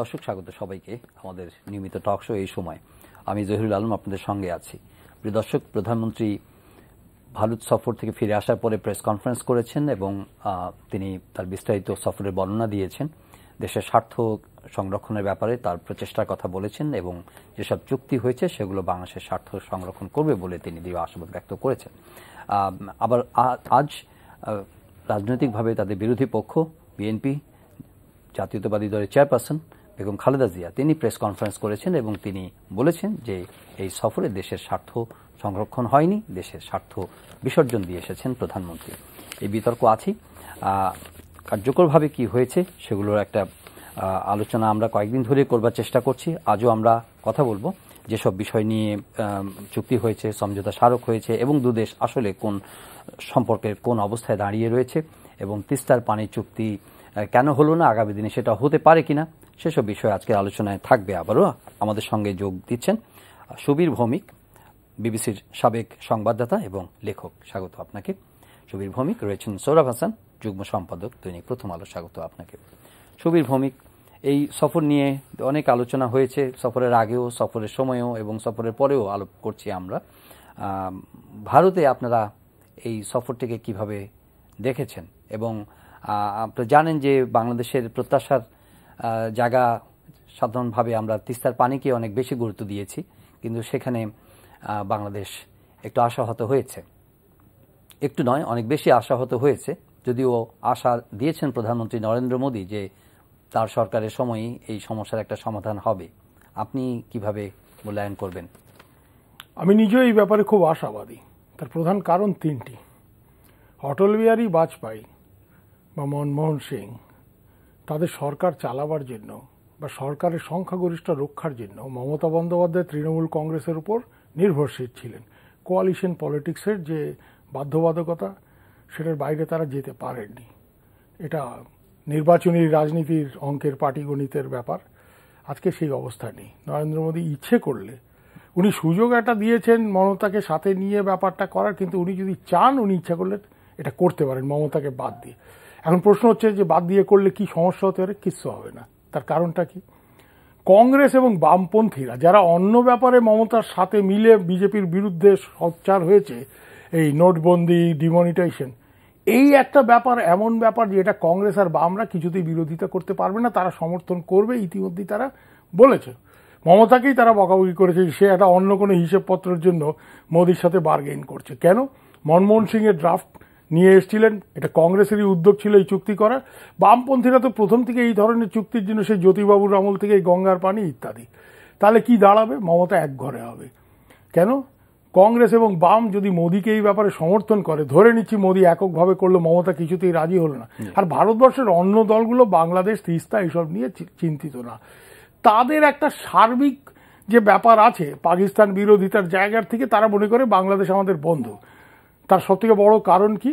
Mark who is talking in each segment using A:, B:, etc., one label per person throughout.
A: দর্শক, স্বাগত সবাইকে আমাদের নিয়মিত টক শো এই সময়। আমি জহিরুল আলম আপনাদের সঙ্গে আছি। প্রিয় দর্শক, প্রধানমন্ত্রী ভারত সফর থেকে ফিরে আসার পরে প্রেস কনফারেন্স করেছেন এবং তিনি তার বিস্তারিত সফরের বর্ণনা দিয়েছেন। দেশের স্বার্থ সংরক্ষণের ব্যাপারে তার প্রচেষ্টার কথা বলেছেন এবং যেসব চুক্তি হয়েছে সেগুলো বাংলাদেশের স্বার্থ সংরক্ষণ করবে বলে তিনি দৃঢ় আশাবাদ ব্যক্ত করেছেন। আবার আজ রাজনৈতিকভাবে তাদের বিরোধী পক্ষ বিএনপি জাতীয়তাবাদী দলের চেয়ারপারসন বেগম খালেদা জিয়া। তিনি প্রেস কনফারেন্স করেছেন এবং তিনি বলেছেন যে এই সফরে দেশের স্বার্থ সংরক্ষণ হয়নি, দেশের স্বার্থ বিসর্জন দিয়ে এসেছেন প্রধানমন্ত্রী। এই বিতর্ক আছে কার্যকরভাবে কি হয়েছে সেগুলোর একটা আলোচনা আমরা কয়েকদিন ধরে করবার চেষ্টা করছি। আজও আমরা কথা বলব। যেসব বিষয় নিয়ে চুক্তি হয়েছে, সমঝোতা স্মারক হয়েছে এবং দুদেশ আসলে কোন সম্পর্কের কোন অবস্থায় দাঁড়িয়ে রয়েছে এবং তিস্তার পানি চুক্তি কেন হলো না, আগামী দিনে সেটা হতে পারে কিনা সেসব বিষয়ে আজকের আলোচনায় থাকবে আবারও। আমাদের সঙ্গে যোগ দিচ্ছেন সুবীর ভৌমিক, বিবিসির সাবেক সংবাদদাতা এবং লেখক। স্বাগত আপনাকে। সুবীর ভৌমিক রয়েছেন সৌরভ হাসান, যুগ্ম সম্পাদক, দৈনিক প্রথম আলো। স্বাগত আপনাকে। সুবীর ভৌমিক, এই সফর নিয়ে অনেক আলোচনা হয়েছে, সফরের আগেও, সফরের সময়ও এবং সফরের পরেও আলোপ করছি আমরা। ভারতে আপনারা এই সফরটিকে কীভাবে দেখেছেন? এবং আপনি জানেন যে বাংলাদেশের প্রত্যাশার জায়গা সাধারণভাবে আমরা তিস্তার পানিকে অনেক বেশি গুরুত্ব দিয়েছি, কিন্তু সেখানে বাংলাদেশ একটু আশাহত হয়েছে। একটু নয়, অনেক বেশি আশাহত হয়েছে। যদিও আশা দিয়েছেন প্রধানমন্ত্রী নরেন্দ্র মোদী যে তার সরকারের সময়ই এই সমস্যার একটা সমাধান হবে। আপনি কীভাবে মূল্যায়ন করবেন?
B: আমি নিজেও এই ব্যাপারে খুব আশাবাদী। তার প্রধান কারণ তিনটি। অটল বিহারী বাজপেয়ী বা মনমোহন সিং তাদের সরকার চালাবার জন্য বা সরকারের সংখ্যাগরিষ্ঠ রক্ষার জন্য মমতা বন্দ্যোপাধ্যায় তৃণমূল কংগ্রেসের উপর নির্ভরশীল ছিলেন। কোয়ালিশন পলিটিক্সের যে বাধ্যবাধকতা, সেটার বাইরে তারা যেতে পারেননি। এটা নির্বাচনী রাজনীতির অঙ্কের পাটিগণিতের ব্যাপার। আজকে সেই অবস্থা নেই। নরেন্দ্র মোদী ইচ্ছে করলে, উনি সুযোগ একটা দিয়েছেন মমতাকে সাথে নিয়ে ব্যাপারটা করার, কিন্তু উনি যদি চান, উনি ইচ্ছা করলে এটা করতে পারেন, মমতাকে বাদ দিয়ে। এখন প্রশ্ন হচ্ছে যে বাদ দিয়ে করলে কি সমস্যা হতে পারে? কিচ্ছু হবে না। তার কারণটা কি? কংগ্রেস এবং বামপন্থীরা যারা অন্য ব্যাপারে মমতার সাথে মিলে বিজেপির বিরুদ্ধে সচ্চার হয়েছে, এই নোটবন্দি, ডিমনিটাইজেশন, এই একটা ব্যাপার, এমন ব্যাপার যে এটা কংগ্রেস আর বামরা কিছুতেই বিরোধিতা করতে পারবে না, তারা সমর্থন করবে, ইতিমধ্যেই তারা বলেছে। মমতাকেই তারা বকাবকি করেছে সে একটা অন্য কোনো হিসেবপত্রের জন্য মোদির সাথে বার্গেইন করছে। কেন? মনমোহন সিংয়ের ড্রাফট নিয়ে এসেছিলেন এটা কংগ্রেসেরই উদ্যোগ ছিল এই চুক্তি করা বামপন্থীরা তো প্রথম থেকে এই ধরনের চুক্তির জন্য সেই জ্যোতিবাবুর আমল থেকে এই গঙ্গার পানি ইত্যাদি। তাহলে কি দাঁড়াবে? মমতা এক ঘরে হবে। কেন? কংগ্রেস এবং বাম যদি মোদীকে এই ব্যাপারে সমর্থন করে ধরে নিচ্ছি মোদী এককভাবে করল মমতা কিছুতেই রাজি হলো না। আর ভারতবর্ষের অন্য দলগুলো বাংলাদেশ তিস্তা এসব নিয়ে চিন্তিত না। তাদের একটা সার্বিক যে ব্যাপার আছে পাকিস্তান বিরোধিতার জায়গার থেকে তারা মনে করে বাংলাদেশ আমাদের বন্ধু। তার সবথেকে বড় কারণ কি?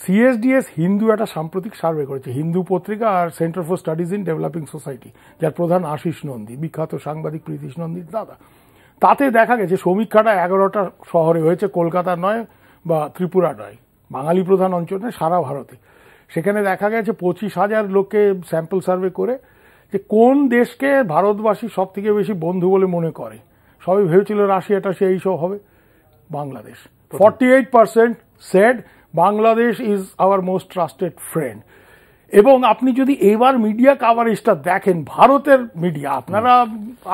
B: সিএসডিএস হিন্দু একটা সাম্প্রতিক সার্ভে করেছে। হিন্দু পত্রিকা আর centre for studies in developing society, যার প্রধান আশিস নন্দী, বিখ্যাত সাংবাদিক প্রীতিশ নন্দীর দাদা। তাতে দেখা গেছে সমীক্ষাটা এগারোটা শহরে হয়েছে, কলকাতা নয় বা ত্রিপুরা নয়, বাঙালি প্রধান অঞ্চল নয়, সারা ভারতে। সেখানে দেখা গেছে, পঁচিশ হাজার লোককে স্যাম্পল সার্ভে করে যে কোন দেশকে ভারতবাসী সব থেকে বেশি বন্ধু বলে মনে করে। সবাই ভেবেছিল রাশিয়া টাশিয়া এইসব হবে। Bangladesh. Forty eight percent said Bangladesh is our most trusted friend এবং আপনি যদি এবার মিডিয়া কাভারেজটা দেখেন, ভারতের মিডিয়া আপনারা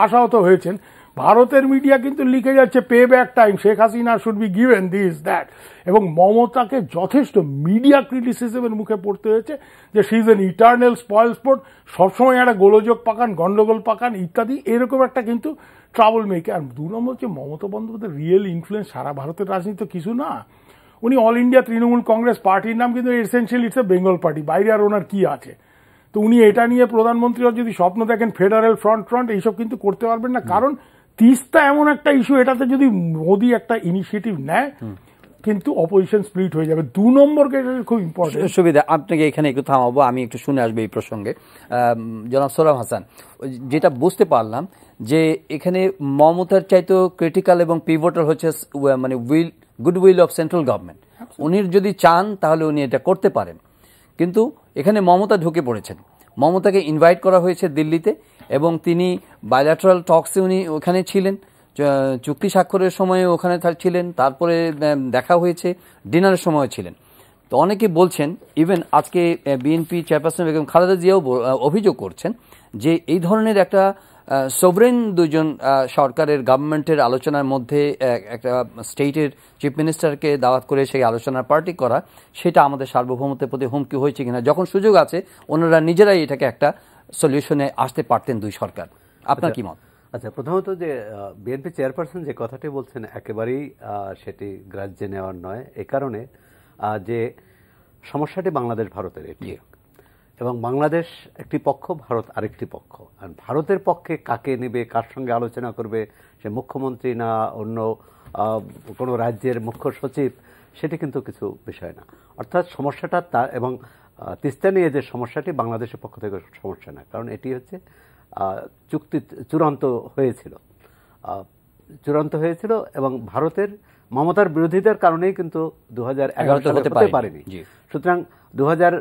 B: আশাহত হয়েছেন, ভারতের মিডিয়া কিন্তু লিখে যাচ্ছে pay back time Sheikh Hasina should be given this that এবং মমতাকে যথেষ্ট মিডিয়া ক্রিটিসিজমের মুখে পড়তে হয়েছে, যে she is an eternal spoilsport সবসময় একটা গোলযোগ পাকান, গন্ডগোল পাকান, ইত্যাদি, এরকম একটা কিন্তু ট্রাভেল মেকার আর দু নম্বর হচ্ছে মমতা বন্দ্যোপাধ্যায় রিয়েল ইনফ্লুয়েন্স সারা ভারতের রাজনীতি কিছু না। উনি অল ইন্ডিয়া তৃণমূল কংগ্রেস পার্টির নাম কিন্তু essential it's a Bengal party বাইরে আর ওনার কি আছে? তো উনি এটা নিয়ে প্রধানমন্ত্রী যদি স্বপ্ন দেখেন ফেডারেল ফ্রন্ট ফ্রন্ট এইসব কিন্তু করতে পারবেন না। কারণ তিস্তা এমন একটা ইস্যু এটাতে যদি মোদি একটা ইনিশিয়েটিভ নেয় কিন্তু অপোজিশন স্প্লিট হয়ে যাবে। দু নম্বর খুব ইম্পর্টেন্ট
A: সুবিধা আপনাকে এখানে একটু থামাবো আমি একটু শুনে আসব এই প্রসঙ্গে। জনাব সোরাম হাসান যেটা বুঝতে পারলাম যে এখানে মমতার চাইতো ক্রিটিক্যাল এবং পিভোটাল হচ্ছে মানে will goodwill of central government উনি যদি চান তাহলে উনি এটা করতে পারেন। কিন্তু এখানে মমতা ঢুকে পড়েছেন। মমতাকে ইনভাইট করা হয়েছে দিল্লিতে এবং তিনি বায়োল্যাটারাল টক্সে উনি ওখানে ছিলেন। চুক্তি স্বাক্ষরের সময় ওখানে ছিলেন তারপরে দেখা হয়েছে ডিনারের সময় ছিলেন। তো অনেকে বলছেন ইভেন আজকে বিএনপি চেয়ারপারসন বেগম খালেদা জিয়াও অভিযোগ করছেন যে এই ধরনের একটা সোভরেন দুজন সরকারের গভর্নমেন্টের আলোচনার মধ্যে একটা স্টেটের চিফ মিনিস্টারকে দাওয়াত করে সেই আলোচনার পার্টি করা সেটা আমাদের সার্বভৌমত্বের প্রতি হুমকি হয়েছে কিনা যখন সুযোগ আছে ওনারা নিজেরাই এটাকে একটা সলিউশনে আসতে পারতেন দুই সরকার। আপনার কি মত?
C: আচ্ছা প্রথমত যে বিএনপি চেয়ারপারসন যে কথাটি বলছেন একেবারেই সেটি গ্রাহ্যে নেওয়ার নয়। এ কারণে যে সমস্যাটি বাংলাদেশ ভারতের এটি। এবং বাংলাদেশ একটি পক্ষ ভারত আরেকটি পক্ষ। আর ভারতের পক্ষে কাকে নেবে কার সঙ্গে আলোচনা করবে সে মুখ্যমন্ত্রী না অন্য কোনো রাজ্যের মুখ্য সচিব সেটি কিন্তু কিছু বিষয় না। অর্থাৎ সমস্যাটা তা এবং তিস্তা নিয়ে যে সমস্যাটি বাংলাদেশের পক্ষ থেকে সমস্যা না। কারণ এটি হচ্ছে চুক্তি চূড়ান্ত হয়েছিল। চূড়ান্ত হয়েছিল এবং ভারতের মমতার বিরোধিতার কারণেই কিন্তু দু হাজার এগারো
A: হতে
C: সালে হতে
A: পারেনি।
C: সুতরাং দু হাজার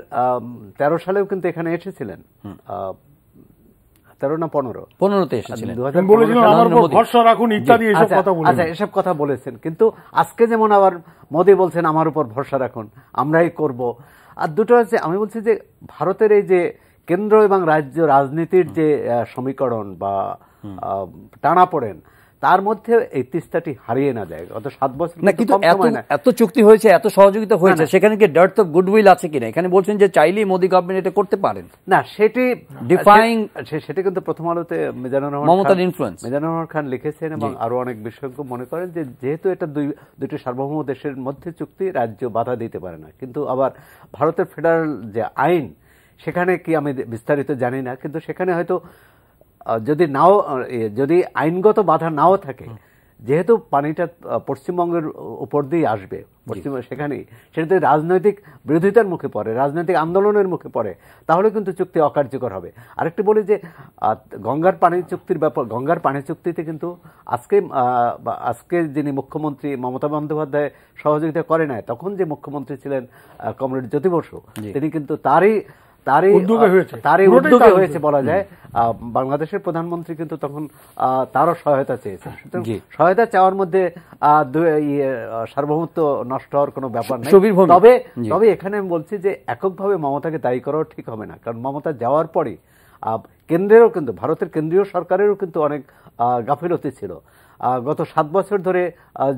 C: তেরো সালেও কিন্তু এখানে এসেছিলেন। তেরো না পনেরো?
A: পনেরোতে এসেছিলেন।
C: আচ্ছা,
B: কথা
C: আচ্ছা এসব কথা বলেছেন। কিন্তু আজকে যেমন আবার মোদী বলছেন আমার উপর ভরসা রাখুন আমরাই করব। আর দুটো হচ্ছে আমি বলছি যে ভারতের এই যে কেন্দ্র এবং রাজ্য রাজনীতির যে সমীকরণ বা টানা পড়েন তার মধ্যে এই তিস্তাটি হারিয়ে না যায়। গত সাত বছর
A: না
C: কিন্তু
A: এত চুক্তি হয়েছে এত সহযোগিতা হয়েছে সেখানে কি ডার্থ অফ গুডউইল আছে কিনা? এখানে বলছেন যে চাইলেই মোদী গভর্নমেন্ট এটা করতে পারেন।
C: না সেটি সে- সেটি কিন্তু প্রথম আলোতে মিজানুর রহমান
A: মমতার influence।
C: মিজানুর রহমান খান লিখেছেন এবং আরও অনেক বিশেষজ্ঞ মনে করেন যে যেহেতু এটা দুই দুটি সার্বভৌম দেশের মধ্যে চুক্তি রাজ্য বাধা দিতে পারে না। কিন্তু আবার ভারতের ফেডারেল যে আইন সেখানে কি আমি বিস্তারিত জানি না কিন্তু সেখানে হয়তো যদি নাও যদি আইনগত বাধা নাও থাকে যেহেতু পানিটা পশ্চিমবঙ্গের উপর দিয়ে আসবে পশ্চিম সেখানেই সেটা যদি রাজনৈতিক বিরোধিতার মুখে পড়ে রাজনৈতিক আন্দোলনের মুখে পড়ে তাহলে কিন্তু চুক্তি অকার্যকর হবে। আরেকটি বলি যে গঙ্গার পানি চুক্তির ব্যাপার গঙ্গার পানি চুক্তিতে কিন্তু আজকে বা আজকে যিনি মুখ্যমন্ত্রী মমতা বন্দ্যোপাধ্যায় সহযোগিতা করে নাই তখন যে মুখ্যমন্ত্রী ছিলেন কমরেড জ্যোতি বসু তিনি কিন্তু তারই তারই
B: উদ্যোগে হয়েছে।
C: তারই উদ্যোগে হয়েছে বলা যায়। বাংলাদেশের প্রধানমন্ত্রী কিন্তু তখন তারও সহায়তা
A: জি।
C: সহায়তা চাওয়ার মধ্যে সার্বভৌমত্ব নষ্ট হওয়ার কোনো ব্যাপার নেই। তবে তবে এখানে আমি বলছি যে এককভাবে মমতাকে দায়ী করাও ঠিক হবে না। কারণ মমতা যাওয়ার পরে কেন্দ্রেরও কিন্তু ভারতের কেন্দ্রীয় সরকারেরও কিন্তু অনেক আহ, গাফিলতি ছিল। আহ, গত সাত বছর ধরে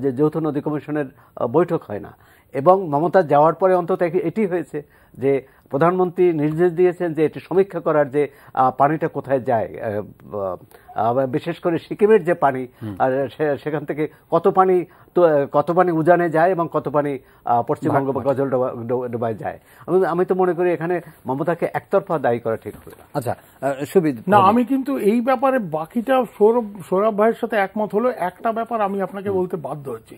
C: যে যৌথ নদী কমিশনের বৈঠক হয় না। এবং মমতা যাওয়ার পরে অন্তত এটি হয়েছে যে প্রধানমন্ত্রী নির্দেশ দিয়েছেন যে এটি সমীক্ষা করার যে আহ, পানিটা কোথায় যায় বিশেষ করে সিকিমের যে পানি আর সেখান থেকে কত পানি তো কত পানি উজানে যায় এবং কত পানি পশ্চিমবঙ্গ বা গজল ডোবা- ডোবায় যায়। আমি- তো মনে করি এখানে মমতাকে একতরফা দায়ী করা ঠিক হবে
A: আচ্ছা আহ, সুবিদ
B: না আমি কিন্তু এই ব্যাপারে বাকিটা সৌরভ সৌরভ ভাইয়ের সাথে একমত হলো। একটা ব্যাপার আমি আপনাকে বলতে বাধ্য হচ্ছি।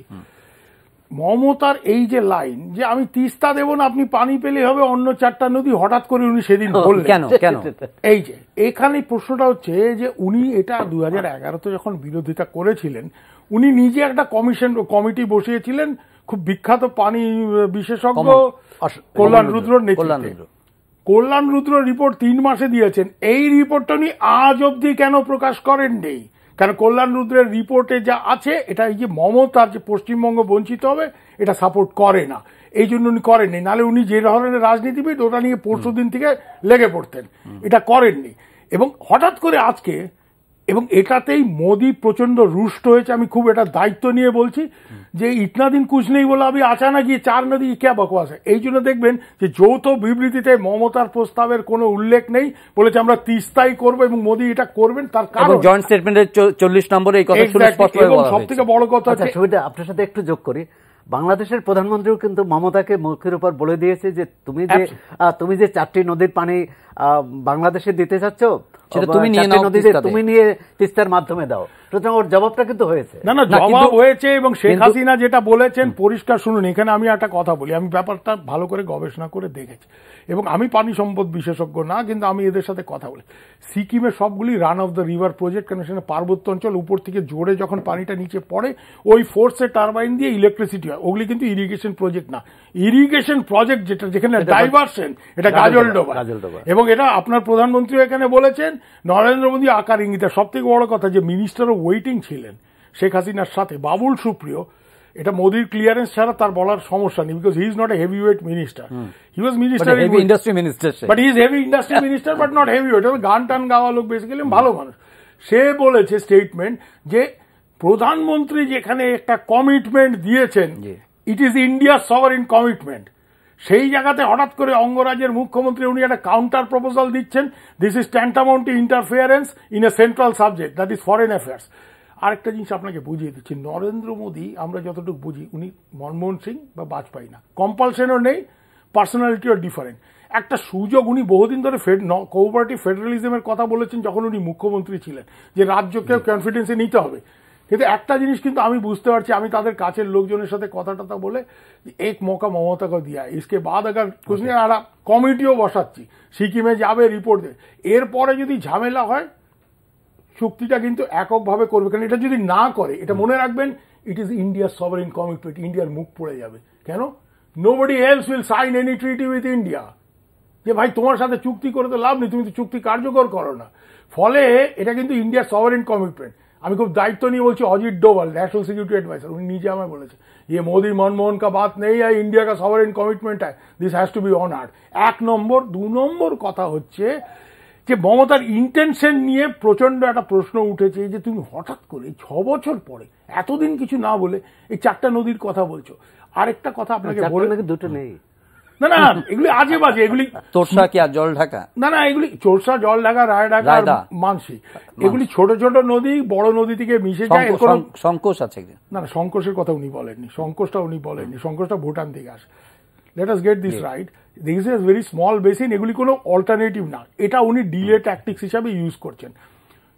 B: মমতার এই যে লাইন যে আমি তিস্তা দেবো না আপনি পানি পেলে হবে অন্য চারটা নদী হঠাৎ করে উনি সেদিন বললেন।
A: কেন কেন?
B: এই যে এখানে প্রশ্নটা হচ্ছে যে উনি এটা দুই হাজার এগারোতে যখন বিরোধিতা করেছিলেন উনি নিজে একটা কমিশন কমিটি বসিয়েছিলেন খুব বিখ্যাত পানি বিশেষজ্ঞ কল্যাণ রুদ্রর
A: কল্যাণ
B: নেতৃত্বে
A: রুদ্র।
B: কল্যাণ রুদ্র রিপোর্ট তিন মাসে দিয়েছেন। এই রিপোর্টটা উনি আজ অবধি কেন প্রকাশ করেননি? কারণ কল্যাণ রুদ্রের রিপোর্টে যা আছে এটা এই যে মমতার যে পশ্চিমবঙ্গ বঞ্চিত হবে এটা সাপোর্ট করে না। এই জন্য উনি করেননি। নাহলে উনি যে ধরনের রাজনীতিবিদ ওটা নিয়ে পরশু দিন থেকে লেগে পড়তেন। এটা করেননি। এবং হঠাৎ করে আজকে এবং এটাতেই মোদি প্রচণ্ড রুষ্ট হয়েছে আমি খুব এটা দায়িত্ব নিয়ে বলছি যে ইতনা দিন কুছ নেই বলে আমি আচানক গিয়ে চার নদী কে বকবাস है এই জন্য দেখবেন যে যৌথ বিবৃতিতে মমতার প্রস্তাবের কোনো উল্লেখ নেই বলেছে আমরা তিস্তাই করব এবং মোদি এটা করবেন তার কারণ
A: জয়েন্ট স্টেটমেন্টের চল্লিশ নম্বরে এই কথা স্পষ্ট
B: এবং সব থেকে বড় কথা
C: আচ্ছা
B: হচ্ছে
C: আপনার সাথে একটু যোগ করি। বাংলাদেশের প্রধানমন্ত্রীও কিন্তু মমতাকে মুখের উপর বলে দিয়েছে যে তুমি যে আহ, তুমি যে চারটি নদীর পানি আহ, বাংলাদেশে দিতে চাচ্ছ
A: সেটা তুমি নিয়ে নাও
C: তুমি নিয়ে তিস্তার মাধ্যমে দাও। সুতরাং ওর জবাবটা কিন্তু হয়েছে।
B: না না জবাব হয়েছে এবং শেখ হাসিনা যেটা বলেছেন পরিষ্কার শুনুন এখানে আমি একটা কথা বলি। আমি ব্যাপারটা ভালো করে গবেষণা করে দেখেছি। এবং আমি পানি সম্পদ বিশেষজ্ঞ না কিন্তু আমি এদের সাথে কথা বলি। সিকিমে সবগুলি run of the river project কারণ সেখানে পার্বত্য অঞ্চল উপর থেকে জোরে যখন পানিটা নিচে পড়ে ওই ফোর্সের টারবাইন দিয়ে ইলেকট্রিসিটি হয়। ওগুলি কিন্তু ইরিগেশন প্রজেক্ট না। ইরিগেশন প্রজেক্ট যেটা যেখানে
C: এটা
B: ডাইভার্সন এটা
C: গাজলডোবা
B: গাজলডোবা। এবং এটা আপনার প্রধানমন্ত্রী এখানে বলেছেন নরেন্দ্র মোদী আকার ইঙ্গিতে সব থেকে বড় কথা যে মিনিস্টারও ওয়েটিং ছিলেন শেখ হাসিনার সাথে বাবুল সুপ্রিয় এটা মোদির ক্লিয়ারেন্স ছাড়া তার বলার সমস্যা নেই because he is not a heavyweight minister he was
A: minister heavy industry
B: minister but is heavy industry minister but not heavyweight গান টান গাওয়া লোক বেসিক্যালি ভালো মানুষ। সে বলেছে স্টেটমেন্ট যে প্রধানমন্ত্রী যেখানে একটা কমিটমেন্ট দিয়েছেন। It is India sovereign commitment সেই জায়গাতে হঠাৎ করে অঙ্গরাজ্যের মুখ্যমন্ত্রী উনি একটা কাউন্টার প্রপোজাল দিচ্ছেন। This is tantamount interference in a central subject that is foreign affairs আরেকটা জিনিস আপনাকে বুঝিয়ে দিচ্ছি নরেন্দ্র মোদী আমরা যতটুকু বুঝি উনি মনমোহন সিং বা বাজপেয়ী না। কম্পালশনও নেই পার্সোনালিটিও ডিফারেন্ট একটা সুযোগ উনি বহুদিন ধরে কোঅপারেটিভ ফেডারেলিজমের কথা বলেছেন যখন উনি মুখ্যমন্ত্রী ছিলেন যে রাজ্যকেও কনফিডেন্সে নিতে হবে। কিন্তু একটা জিনিস কিন্তু আমি বুঝতে পারছি আমি তাদের কাছের লোকজনের সাথে কথা টথা বলে এক মকা মমতা কো দিয়া। ইসকে বাদ আগার কুছ আর কমিটিও বসাচ্ছি। সিকিমে যাবে রিপোর্ট দেবে এরপরে যদি ঝামেলা হয় চুক্তিটা কিন্তু এককভাবে করবে। কারণ এটা যদি না করে এটা মনে রাখবেন ইট ইজ ইন্ডিয়ার সভারেন কমিটমেন্ট ইন্ডিয়ার মুখ পড়ে যাবে। কেন? Nobody else will sign any treaty with India যে ভাই তোমার সাথে চুক্তি করে তো লাভ নেই তুমি তো চুক্তি কার্যকর করো না। ফলে এটা কিন্তু ইন্ডিয়ার সভারেন কমিটমেন্ট আমি খুব দায়িত্ব নিয়ে বলছি Ajit Doval national security adviser উনি নিজে আমায় বলেছে ইয়ে মোদি মনমোহন কা বাত নেই আর ইন্ডিয়া কা সভারেন কমিটমেন্ট হয় this has to be honoured এক নম্বর দু নম্বর কথা হচ্ছে যে মমতার ইন্টেনশন নিয়ে প্রচণ্ড একটা প্রশ্ন উঠেছে যে তুমি হঠাৎ করে ছ বছর পরে এতদিন কিছু না বলে এই চারটা নদীর কথা বলছো। আরেকটা কথা আপনাকে বলে
C: দুটো নেই।
B: না না এগুলি আজে বাজে এগুলি
A: তোরসা কি আর জল ঢাকা?
B: না না এগুলি চোরসা জল ঢাকা রায় ঢাকা মানসি। এগুলি ছোট ছোট নদী বড় নদী থেকে মিশে যায় এর
A: সংকোচ-
B: কোনো
A: সং- সংকোচ আছে
B: না না সংকোচের কথা উনি বলেননি সংকোচটা উনি বলেননি সংকোচটা ভুটান থেকে আসে। Let us get this right this is very small basin এগুলি কোনো অল্টারনেটিভ না। এটা উনি ডিলে ট্যাকটিক্স হিসাবে ইউজ করছেন।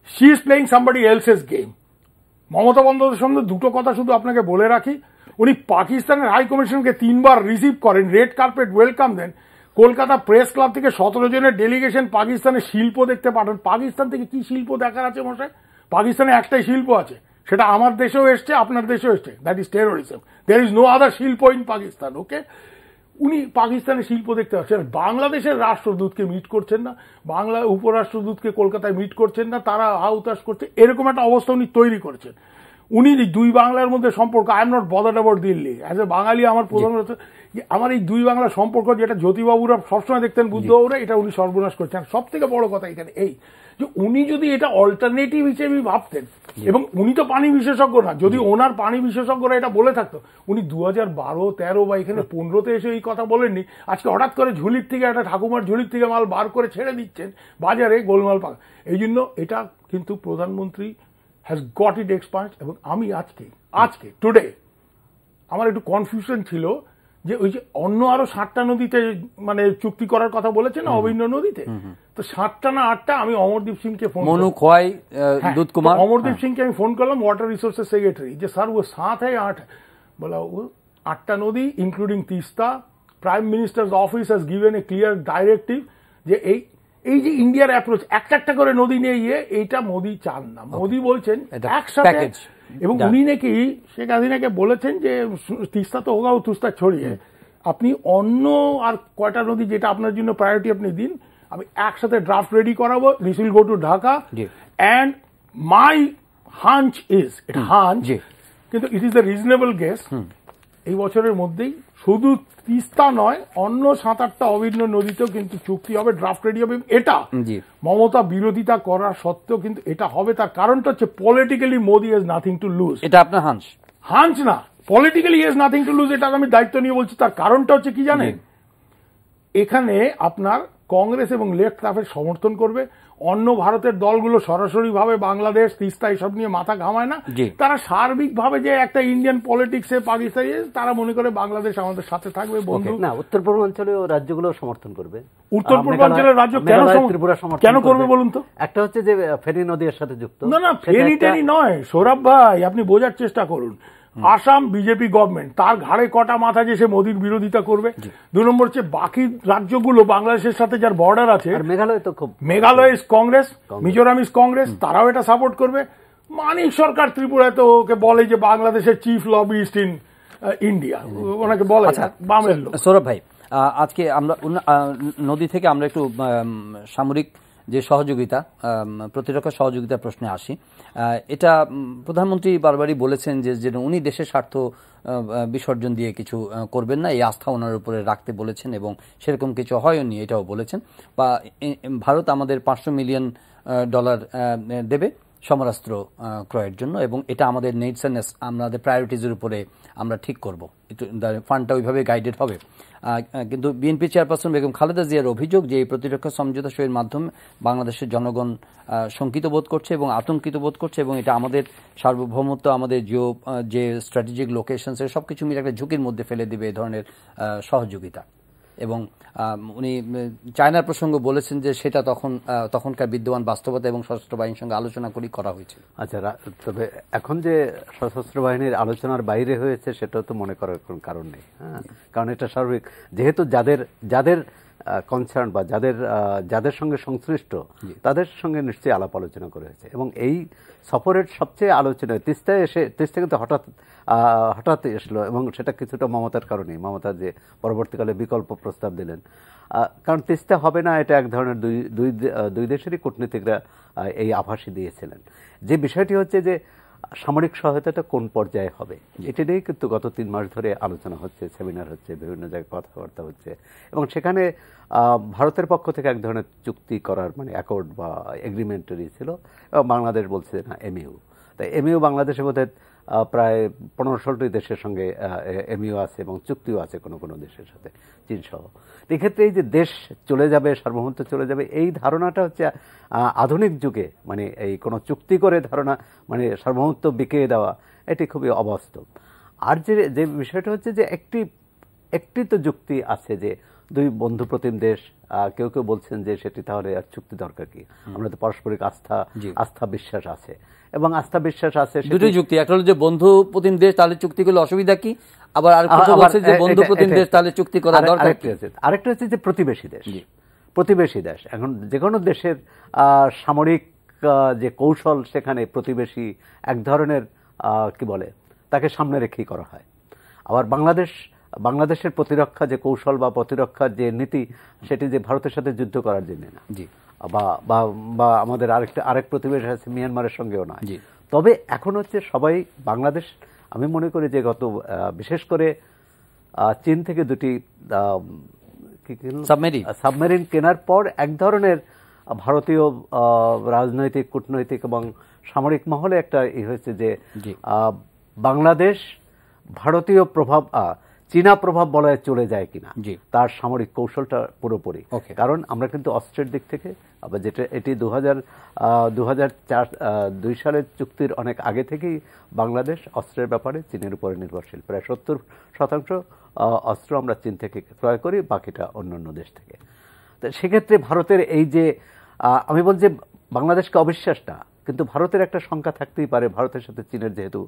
B: She is playing somebody else's game Mamata বন্দ্যোপাধ্যায়ের সঙ্গে দুটো কথা শুধু আপনাকে বলে রাখি। উনি পাকিস্তানের হাই কমিশনকে তিনবার রিসিভ করেন রেড কার্পেট ওয়েলকাম দেন। কলকাতা প্রেস ক্লাব থেকে সতেরো জনের ডেলিগেশন পাকিস্তানের শিল্প দেখতে পাঠান। পাকিস্তান থেকে কি শিল্প দেখার আছে মশাই? পাকিস্তানে একটাই শিল্প আছে, সেটা আমার দেশেও এসছে, আপনার দেশেও এসছে। That is terrorism there is no other শিল্প ইন পাকিস্তান ওকে উনি পাকিস্তানের শিল্প দেখতে পাচ্ছেন বাংলাদেশের রাষ্ট্রদূতকে মিট করছেন না, বাংলা উপরাষ্ট্রদূতকে কলকাতায় মিট করছেন না, তারা আউতাস করছে। এরকম একটা অবস্থা উনি তৈরি করেছেন। উনি দুই বাংলার মধ্যে সম্পর্ক I am not bother about Delhi as a Bengali আমার প্রধান যে আমার এই দুই বাংলার সম্পর্ক যেটা জ্যোতিবাবুরা সবসময় দেখতেন বুদ্ধবাবুরা এটা উনি সর্বনাশ করছেন। সব থেকে বড় কথা এখানে এই যে উনি যদি এটা অল্টারনেটিভ হিসেবে ভাবতেন এবং উনি তো পানি বিশেষজ্ঞ না যদি ওনার পানি বিশেষজ্ঞরা এটা বলে থাকতো উনি দু হাজার বারো তেরো বা এখানে পনেরোতে এসে এই কথা বলেননি আজকে হঠাৎ করে ঝুলির থেকে একটা ঠাকুমার ঝুলির থেকে মাল বার করে ছেড়ে দিচ্ছেন বাজারে গোলমাল পাক। এই জন্য এটা কিন্তু প্রধানমন্ত্রী হ্যাজ গট ইট এক্সপার্ট এবং আমি আজকে আজকে টুডে আমার একটু কনফিউশন ছিল যে ওই যে অন্য আরও সাতটা নদীতে মানে চুক্তি করার কথা বলেছে না অভিন্ন নদীতে? তো সাতটা না আটটা আমি অমরদীপ সিংকে ফোন
A: মনু খোয়াই
B: হ্যাঁ,
A: দুধ কুমার।
B: অমরদীপ হ্যাঁ। সিংকে আমি ফোন করলাম ওয়াটার রিসোর্সেস সেক্রেটারি যে স্যার ও সাত হয় আট। বলা ও আটটা নদী including Teesta prime minister office has given a clear directive যে এই এই যে ইন্ডিয়ার অ্যাপ্রোচ একটা একটা করে নদী নিয়ে গিয়ে এইটা মোদি চান না। মোদি বলছেন একসাথে এবং। উনি নাকি শেখ হাসিনাকে বলেছেন যে তিস্তা তো হোগা ও তুস্তা ছড়িয়ে। আপনি অন্য আর কয়টা নদী যেটা আপনার জন্য প্রায়োরিটি আপনি দিন আমি একসাথে ড্রাফট রেডি করাবো this will go to
A: Dhaka
B: and my hunch is এটা হাঞ্চ কিন্তু it is the reasonable guess এই বছরের মধ্যেই শুধু তিস্তা নয় অন্য সাত আটটা অভিন্ন নদীতেও কিন্তু চুক্তি হবে ড্রাফট রেডি হবে। এটা। মমতা বিরোধিতা করার সত্ত্বেও কিন্তু এটা হবে। তার কারণটা হচ্ছে politically Modi has nothing to lose
A: এটা আপনার হাঁস
B: হাঞ্চ না। Politically is nothing to lose এটা আমি দায়িত্ব নিয়ে বলছি। তার কারণটা হচ্ছে কি জানেন? এখানে আপনার কংগ্রেস এবং লেফট তাফের সমর্থন করবে। অন্য ভারতের দলগুলো সরাসরি ভাবে বাংলাদেশ তিস্তা এসব নিয়ে মাথা ঘামায় না। তারা সার্বিকভাবে যে একটা ইন্ডিয়ান পলিটিক্সে পাকিস্তানি তারা মনে করে বাংলাদেশ আমাদের সাথে থাকবে বন্ধু।
C: না উত্তর পূর্বাঞ্চলীয় রাজ্যগুলো সমর্থন করবে।
B: উত্তর পূর্বাঞ্চলের রাজ্য কেন
C: ত্রিপুরা সমর্থন
B: কেন করবে। বলুন তো?
C: একটা হচ্ছে যে আহ, ফেনী নদী সাথে যুক্ত।
B: না না ফেরি টেরি নয় সৌরভ ভাই আপনি বোঝার চেষ্টা করুন। আসাম বিজেপি গভর্নমেন্ট তার ঘাড়ে কটা মাথা যে সে মোদীর বিরোধিতা করবে। দু নম্বর হচ্ছে বাকি রাজ্যগুলো বাংলাদেশের সাথে যার বর্ডার আছে
C: আর মেঘালয় তো খুব
B: মেঘালয় ইস কংগ্রেস মিজোরাম ইস কংগ্রেস তারাও এটা সাপোর্ট করবে। মানিক সরকার ত্রিপুরায় তো ওকে বলে যে বাংলাদেশের চিফ লবিস্ট ইন ইন্ডিয়া ওনাকে বলে বামের লোক।
A: সৌরভ ভাই আজকে আমরা নদী থেকে আমরা একটু সামরিক যে সহযোগিতা প্রতিরক্ষা সহযোগিতা প্রশ্নে আসি। এটা প্রধানমন্ত্রী বারবারই বলেছেন যে যে উনি দেশের স্বার্থ বিসর্জন দিয়ে কিছু করবেন না। এই আস্থা ওনার উপরে রাখতে বলেছেন এবং সেরকম কিছু হয়নি এটাও বলেছেন। বা ভারত আমাদের পাঁচশো মিলিয়ন ডলার দেবে সমরাস্ত্র ক্রয়ের জন্য এবং এটা আমাদের অ্যান্ড আমাদের প্রায়োরিটিজের উপরে আমরা ঠিক করব। ফান্ডটা ওইভাবে গাইডেড হবে। কিন্তু বিএনপি চেয়ারপারসন বেগম খালেদা জিয়ার অভিযোগ যে এই প্রতিরক্ষা সমঝোতা সইয়ের মাধ্যমে বাংলাদেশের জনগণ শঙ্কিত বোধ করছে এবং আতঙ্কিত বোধ করছে এবং এটা আমাদের সার্বভৌমত্ব, আমাদের জিও যে স্ট্র্যাটেজিক লোকেশনস সব কিছু মিলে একটা ঝুঁকির মধ্যে ফেলে দিবে এ ধরনের সহযোগিতা। এবং উনি চায়নার প্রসঙ্গ বলেছেন যে সেটা তখন তখনকার বিদ্যমান বাস্তবতা এবং সশস্ত্র বাহিনীর সঙ্গে আলোচনা করেই করা হয়েছিল।
C: আচ্ছা তবে এখন যে সশস্ত্র বাহিনীর আলোচনার বাইরে হয়েছে সেটা তো মনে করার কোনো কারণ নেই হ্যাঁ? কারণ এটা স্বাভাবিক। যেহেতু যাদের যাদের কনসার্ন বা যাদের যাদের সঙ্গে সংশ্লিষ্ট তাদের সঙ্গে নিশ্চয়ই আলাপ আলোচনা করে হয়েছে। এবং এই সফরের সবচেয়ে আলোচনা তিস্তায় এসে তিস্তা কিন্তু হঠাৎ হঠাৎ এসলো এবং সেটা কিছুটা মমতার কারণে মমতা যে পরবর্তীকালে বিকল্প প্রস্তাব দিলেন। কারণ তিস্তা হবে না এটা এক ধরনের দুই দুই দুই দেশেরই কূটনীতিকরা এই আভাসই দিয়েছিলেন। যে বিষয়টি হচ্ছে যে সামরিক সহায়তাটা কোন পর্যায়ে হবে? এটা নিয়ে কিন্তু গত তিন মাস ধরে আলোচনা হচ্ছে সেমিনার হচ্ছে বিভিন্ন জায়গায় কথাবার্তা হচ্ছে। এবং সেখানে ভারতের পক্ষ থেকে এক ধরনের চুক্তি করার মানে অ্যাকর্ড বা এগ্রিমেন্টারি ছিল এবং বাংলাদেশ বলছে না এমইউ তাই এমইউ বাংলাদেশের মধ্যে আহ, প্রায় পনেরো ষোলোটি দেশের সঙ্গে এমইউ আছে এবং চুক্তিও আছে কোনো কোনো দেশের সাথে চীন সহ এক্ষেত্রে এই যে দেশ চলে যাবে সার্বভৌমত্ব চলে যাবে এই ধারণাটা হচ্ছে আধুনিক যুগে মানে এই কোনো চুক্তি করে ধারণা মানে সার্বভৌমত্ব বিকিয়ে দেওয়া এটি খুবই অবাস্তব। আর যে যে বিষয়টা হচ্ছে যে একটি একটি তো যুক্তি আছে যে দুই বন্ধু প্রতিম দেশ কেউ কেউ বলছেন যে সেটি তাহলে আর চুক্তি দরকার কি? আমরা তো পারস্পরিক আস্থা আস্থা বিশ্বাস আছে। এবং আস্থা বিশ্বাস আছে
A: দুটোই যুক্তি একটা হলো যে বন্ধু প্রতিম দেশ তাহলে চুক্তি করলে অসুবিধা কি? আবার আরেকটা যে বন্ধু প্রতিম দেশ তাহলে চুক্তি করা দরকার
C: আরেকটা হচ্ছে- যে প্রতিবেশী দেশ। প্রতিবেশী দেশ। এখন যে কোনো দেশের সামরিক যে কৌশল সেখানে প্রতিবেশী এক ধরনের আহ, কি বলে তাকে সামনে রেখেই করা হয়। আবার বাংলাদেশ বাংলাদেশের প্রতিরক্ষা যে কৌশল বা প্রতিরক্ষার যে নীতি সেটি যে ভারতের সাথে যুদ্ধ করার জন্য না
A: জি।
C: বা বা বা আমাদের আরেকটা আরেক প্রতিবেশী আছে মিয়ানমারের সঙ্গেও নয় তবে এখন হচ্ছে সবাই বাংলাদেশ আমি মনে করি যে গত বিশেষ করে চীন থেকে দুটি?
A: সাবমেরিন।
C: সাবমেরিন কেনার পর এক ধরনের ভারতীয় রাজনৈতিক কূটনৈতিক এবং সামরিক মহলে একটা ই হয়েছে যে বাংলাদেশ ভারতীয় প্রভাব চীনা প্রভাব বলয়ে চলে যায় কিনা। তার সামরিক কৌশলটা পুরোপুরি. কারণ আমরা কিন্তু অস্ত্রের দিক থেকে আবার যেটা এটি দু হাজার দু হাজার চার দুই সালের চুক্তির অনেক আগে থেকেই বাংলাদেশ অস্ত্রের ব্যাপারে চীনের উপরে নির্ভরশীল প্রায় সত্তর শতাংশ অস্ত্র আমরা চীন থেকে ক্রয় করি বাকিটা অন্যান্য দেশ থেকে তো সেক্ষেত্রে ভারতের এই যে আমি বলছি বাংলাদেশকে অবিশ্বাস না কিন্তু ভারতের একটা শঙ্কা থাকতেই পারে ভারতের সাথে চীনের যেহেতু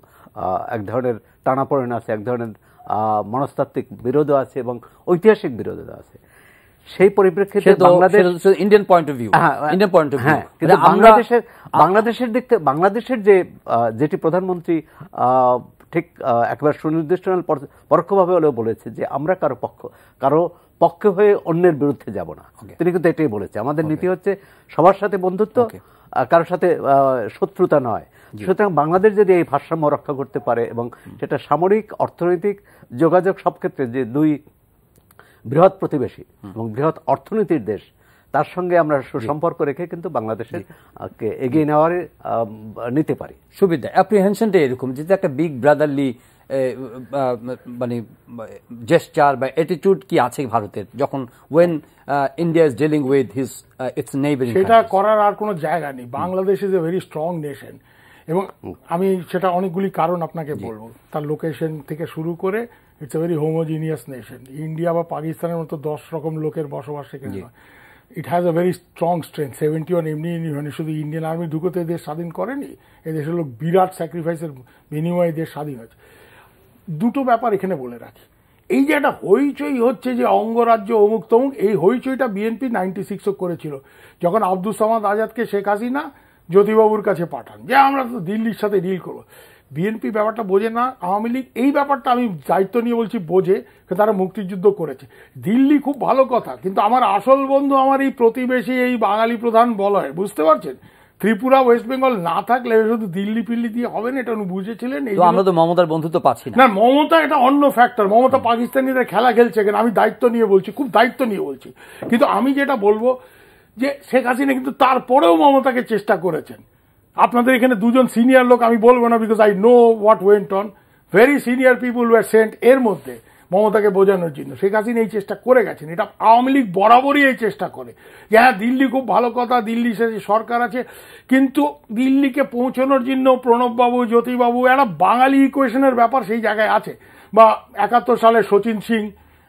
C: এক ধরনের টানাপোড়েন আছে এক ধরনের মনস্তাত্ত্বিক বিরোধও আছে এবং ঐতিহাসিক বিরোধও আছে। সেই পরিপ্রেক্ষিতে
A: Bangladesh Indian point
C: of
A: view Indian point of
C: view কিন্তু বাংলাদেশের বাংলাদেশের দিক থেকে বাংলাদেশের যে যেটি প্রধানমন্ত্রী আহ, ঠিক একেবারে সুনির্দিষ্ট পরোক্ষভাবে হলেও বলেছে যে আমরা কারও পক্ষ কারও পক্ষে হয়ে অন্যের বিরুদ্ধে যাব না। তিনি কিন্তু এটাই বলেছে। আমাদের নীতি হচ্ছে সবার সাথে বন্ধুত্ব কারোর সাথে শত্রুতা নয়। সুতরাং বাংলাদেশ যদি এই ভারসাম্য রক্ষা করতে পারে এবং সেটা সামরিক অর্থনৈতিক যোগাযোগ সব ক্ষেত্রে যে দুই বৃহৎ প্রতিবেশী এবং বৃহৎ অর্থনীতির দেশ তার সঙ্গে আমরা সুসম্পর্ক রেখে কিন্তু বাংলাদেশের এগিয়ে নেওয়ার নিতে পারি।
A: সুবিধা। অ্যাপ্রিহেনশনটা এরকম যেটা একটা বিগ ব্রাদারলি মানে জেস্টার বা অ্যাটিটিউড কি আছে ভারতের? যখন when India is dealing with his its neighbouring
B: সেটা করার আর কোনো জায়গা নেই। Bangladesh is a very strong nation এবং আমি সেটা অনেকগুলি কারণ আপনাকে বলব। তার লোকেশন থেকে শুরু করে it's a very homogeneous nation India বা পাকিস্তানের মতো দশ রকম লোকের বসবাস সেখানে it has a very strong strength seventy one এমনি মানে শুধু ইন্ডিয়ান আর্মি ঢুকোতে দেশ স্বাধীন করেনি এই দেশের লোক বিরাট স্যাক্রিফাইসের বিনিময়ে দেশ স্বাধীন হয়েছে। দুটো ব্যাপার এখানে বলে রাখি। এই যে একটা হইচই হচ্ছে যে অঙ্গরাজ্য অমুক তমুক, এই হইচইটা বিএনপি নাইনটি সিক্সও করেছিল। যখন আব্দুল সামাদ আজাদকে শেখ হাসিনা জ্যোতিবাবুর কাছে পাঠান, যে আমরা তো দিল্লির সাথে ডিল করব। বিএনপি ব্যাপারটা বোঝে না, আওয়ামী লীগ, এই ব্যাপারটা আমি দায়িত্ব নিয়ে বলছি বোঝে তারা মুক্তিযুদ্ধ করেছে। দিল্লি খুব ভালো কথা, কিন্তু আমার আসল বন্ধু, আমার এই প্রতিবেশী, এই বাঙালি প্রধান বলয়, বুঝতে পারছেন? ত্রিপুরা ওয়েস্ট বেঙ্গল না থাকলে শুধু দিল্লি ফিল্লি দিয়ে হবে না এটা উনি বুঝেছিলেন। এই
A: আমরা তো মমতার বন্ধুত্ব পাচ্ছি না।
B: না মমতা এটা অন্য ফ্যাক্টর মমতা পাকিস্তানিদের খেলা খেলছে কেন আমি দায়িত্ব নিয়ে বলছি খুব দায়িত্ব নিয়ে বলছি। কিন্তু আমি যেটা বলব যে শেখ হাসিনা কিন্তু তারপরেও মমতাকে চেষ্টা করেছেন। আপনাদের এখানে দুজন সিনিয়র লোক আমি বলব না because I know what went on very senior people were sent এর মধ্যে। মমতাকে বোঝানোর জন্য। শেখ হাসিনা এই চেষ্টা করে গেছেন। এটা আওয়ামী লীগ বরাবরই এই চেষ্টা করে। যে হ্যাঁ দিল্লি খুব ভালো কথা দিল্লি সে সরকার আছে, কিন্তু দিল্লিকে পৌঁছানোর জন্য প্রণববাবু, জ্যোতিবাবু একটা বাঙালি ইকুয়েশনের ব্যাপার সেই জায়গায় আছে। বা একাত্তর সালে সচিন সিং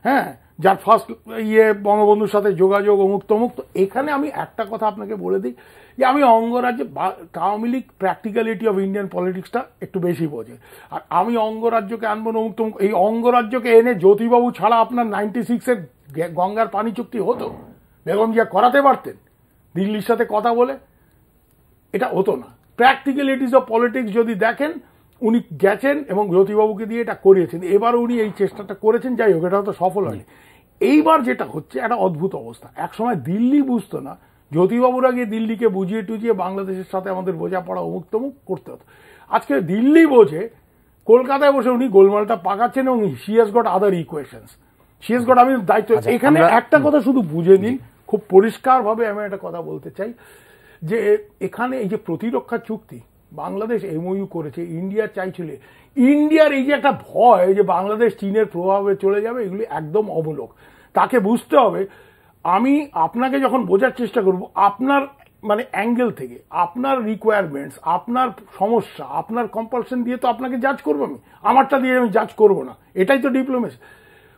B: হ্যাঁ যার ফার্স্ট ইয়ে বঙ্গবন্ধুর সাথে যোগাযোগ অমুক তমুক, তো এখানে আমি একটা কথা আপনাকে বলে দিই। যে আমি অঙ্গরাজ্যে Awami League practicality of Indian পলিটিক্সটা একটু বেশি বোঝে। আর আমি অঙ্গরাজ্যকে আনব অমুক তমুক এই অঙ্গরাজ্যকে এনে জ্যোতিবাবু ছাড়া আপনার নাইনটি সিক্সের গঙ্গার পানি চুক্তি হতো? বেগম জিয়া করাতে পারতেন? দিল্লির সাথে কথা বলে? এটা হতো না। প্র্যাকটিক্যালিটিস অফ পলিটিক্স যদি দেখেন, উনি গেছেন এবং জ্যোতিবাবুকে দিয়ে এটা করিয়েছেন। এবার উনি এই চেষ্টাটা করেছেন, যাই হোক এটা হয়তো সফল হয়নি। এইবার যেটা হচ্ছে, একটা অদ্ভুত অবস্থা। একসময় দিল্লি বুঝতো না জ্যোতিবাবুরা গিয়ে দিল্লিকে বুঝিয়ে টুজিয়ে বাংলাদেশের সাথে আমাদের বোঝাপড়া অমুক তমুক করতে হতো। আজকে দিল্লি বোঝে কলকাতায় বসে উনি গোলমালটা পাকাচ্ছেন এবং has got other equations has got আমি দায়িত্ব
A: আচ্ছা,
B: এখানে একটা কথা শুধু বুঝে নিন খুব পরিষ্কারভাবে আমি একটা কথা বলতে চাই যে এখানে এই যে প্রতিরক্ষা চুক্তি বাংলাদেশ এমওইউ করেছে ইন্ডিয়া চাইছিল ইন্ডিয়ার এই যে একটা ভয় যে বাংলাদেশ চীনের প্রভাবে চলে যাবে এগুলি একদম অমূলক তাকে বুঝতে হবে আমি আপনাকে যখন বোঝার চেষ্টা করব আপনার মানে অ্যাঙ্গেল থেকে আপনার রিকোয়ারমেন্টস আপনার সমস্যা আপনার কম্পালশন দিয়ে তো আপনাকে জাজ করব আমি। আমারটা দিয়ে আমি জাজ করব না। এটাই তো ডিপ্লোমেসি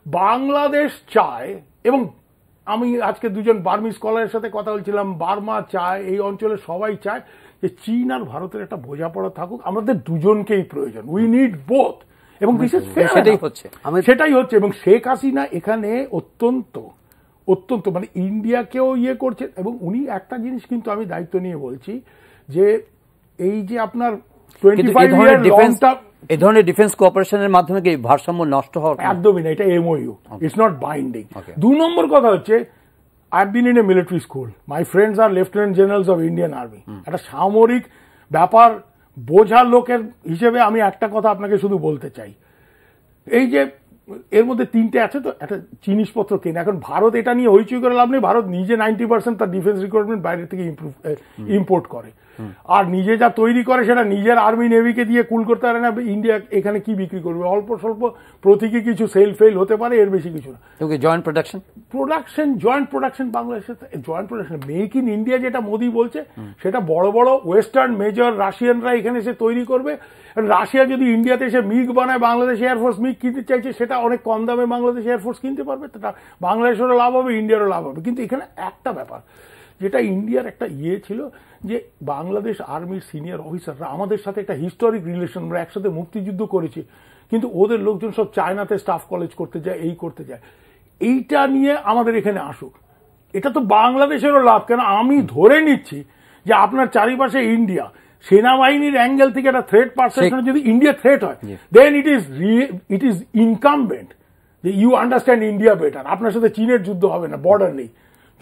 B: বাংলাদেশ চায় এবং আমি আজকে দুজন বার্মি স্কলারের সাথে কথা বলছিলাম বার্মা চায় এই অঞ্চলে সবাই চায় যে চীন আর ভারতের একটা বোঝাপড়া থাকুক। আমাদের দুজনকেই প্রয়োজন। উই নিড বোথ এবং বিশেষ
A: সেটাই হচ্ছে।
B: সেটাই হচ্ছে। এবং শেখ হাসিনা এখানে অত্যন্ত অত্যন্ত মানে ইন্ডিয়াকেও ইয়ে করছে এবং উনি একটা জিনিস কিন্তু আমি দায়িত্ব নিয়ে বলছি যে এই যে আপনার
A: এই ধরনের ডিফেন্স এই ধরনের ডিফেন্স কোঅপারেশনের মাধ্যমে কি ভারসাম্য নষ্ট হওয়ার
B: একদমই না এটা এমওইউ ইটস নট বাইন্ডিং দু নম্বর কথা হচ্ছে I been in a military school my friends are lieutenant generals of Indian army একটা সামরিক ব্যাপার বোঝা লোকের হিসেবে আমি একটা কথা আপনাকে শুধু বলতে চাই। এই যে এর মধ্যে তিনটে আছে তো, একটা জিনিসপত্র কেনে। এখন ভারত এটা নিয়ে হইচই করে লাভ নেই, ভারত নিজে নাইনটি পার্সেন্ট তার ডিফেন্স রিকোয়ারমেন্ট বাইরে থেকে ইম্পোর্ট করে। আর নিজে যা তৈরি করে সেটা নিজের আর্মি নেভিকে দিয়ে কুল করতে পারে না ইন্ডিয়া এখানে কি বিক্রি করবে? অল্প স্বল্প প্রতীকে কিছু সেল ফেল হতে পারে এর বেশি কিছু না।
A: Joint production
B: production joint production বাংলাদেশের joint production make in India যেটা মোদি বলছে সেটা বড় বড় ওয়েস্টার্ন মেজর রাশিয়ানরা এখানে এসে তৈরি করবে। রাশিয়া যদি ইন্ডিয়াতে এসে মিগ বানায় বাংলাদেশ এয়ারফোর্স মিগ কিনতে চাইছে সেটা অনেক কম দামে বাংলাদেশ এয়ারফোর্স কিনতে পারবে। সেটা বাংলাদেশেরও লাভ হবে ইন্ডিয়ারও লাভ হবে। কিন্তু এখানে একটা ব্যাপার যেটা ইন্ডিয়ার একটা ইয়ে ছিল যে বাংলাদেশ আর্মির সিনিয়র অফিসাররা আমাদের সাথে একটা হিস্টোরিক রিলেশন আমরা একসাথে মুক্তিযুদ্ধ করেছি কিন্তু ওদের লোকজন সব চায়নাতে স্টাফ কলেজ করতে যায় এই করতে যায়। এইটা নিয়ে আমাদের এখানে আসুক। এটা তো বাংলাদেশেরও লাভ কেন আমি ধরে নিচ্ছি যে আপনার চারিপাশে ইন্ডিয়া সেনাবাহিনীর অ্যাঙ্গেল থেকে একটা থ্রেট পারসেপশন যদি ইন্ডিয়া থ্রেট হয় then it is it is incumbent যে ইউ আন্ডারস্ট্যান্ড ইন্ডিয়া বেটার আপনার সাথে চীনের যুদ্ধ হবে না বর্ডার নেই।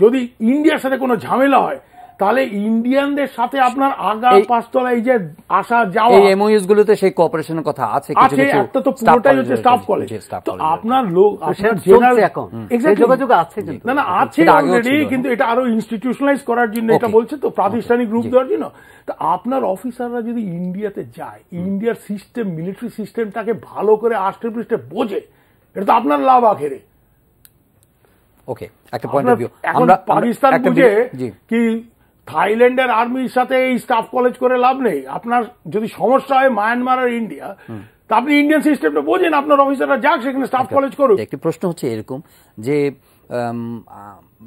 B: যদি ইন্ডিয়ার সাথে কোনো ঝামেলা হয় তাহলে ইন্ডিয়ানদের সাথে আপনার আগা পাঁচতলা এই যে আসা যাওয়া
A: এই এমওইউস গুলোতে সেই কোঅপারেশনের কথা আছে কিছু কিছু
B: একটা তো পুরোটাই হচ্ছে স্টাফ কলেজ তো আপনার লোক আপনার জেনারেল
C: এখন। যোগাযোগ আছে কিন্তু।
B: না না আছে অলরেডি কিন্তু এটা আরও ইনস্টিটিউশনালাইজ করার জন্য এটা বলছে তো প্রাতিষ্ঠানিক রূপ
A: জি।
B: দেওয়ার জন্য। তো আপনার অফিসাররা যদি ইন্ডিয়াতে যায় ইন্ডিয়ার সিস্টেম মিলিটারি সিস্টেমটাকে ভালো করে আষ্টে পৃষ্ঠে বোঝে এটা তো আপনার লাভ আখেরে।
A: ওকে একটা পয়েন্ট অফ ভিউ
B: এখন পাকিস্তান বুঝে কি থাইল্যান্ডের আর্মির সাথে এই স্টাফ কলেজ করে লাভ নেই। আপনার যদি সমস্যা হয় মায়ানমার আর ইন্ডিয়া তা আপনি ইন্ডিয়ান সিস্টেমটা বোঝেন আপনার অফিসাররা যাক সেখানে স্টাফ কলেজ করুক।
A: একটি প্রশ্ন হচ্ছে এরকম যে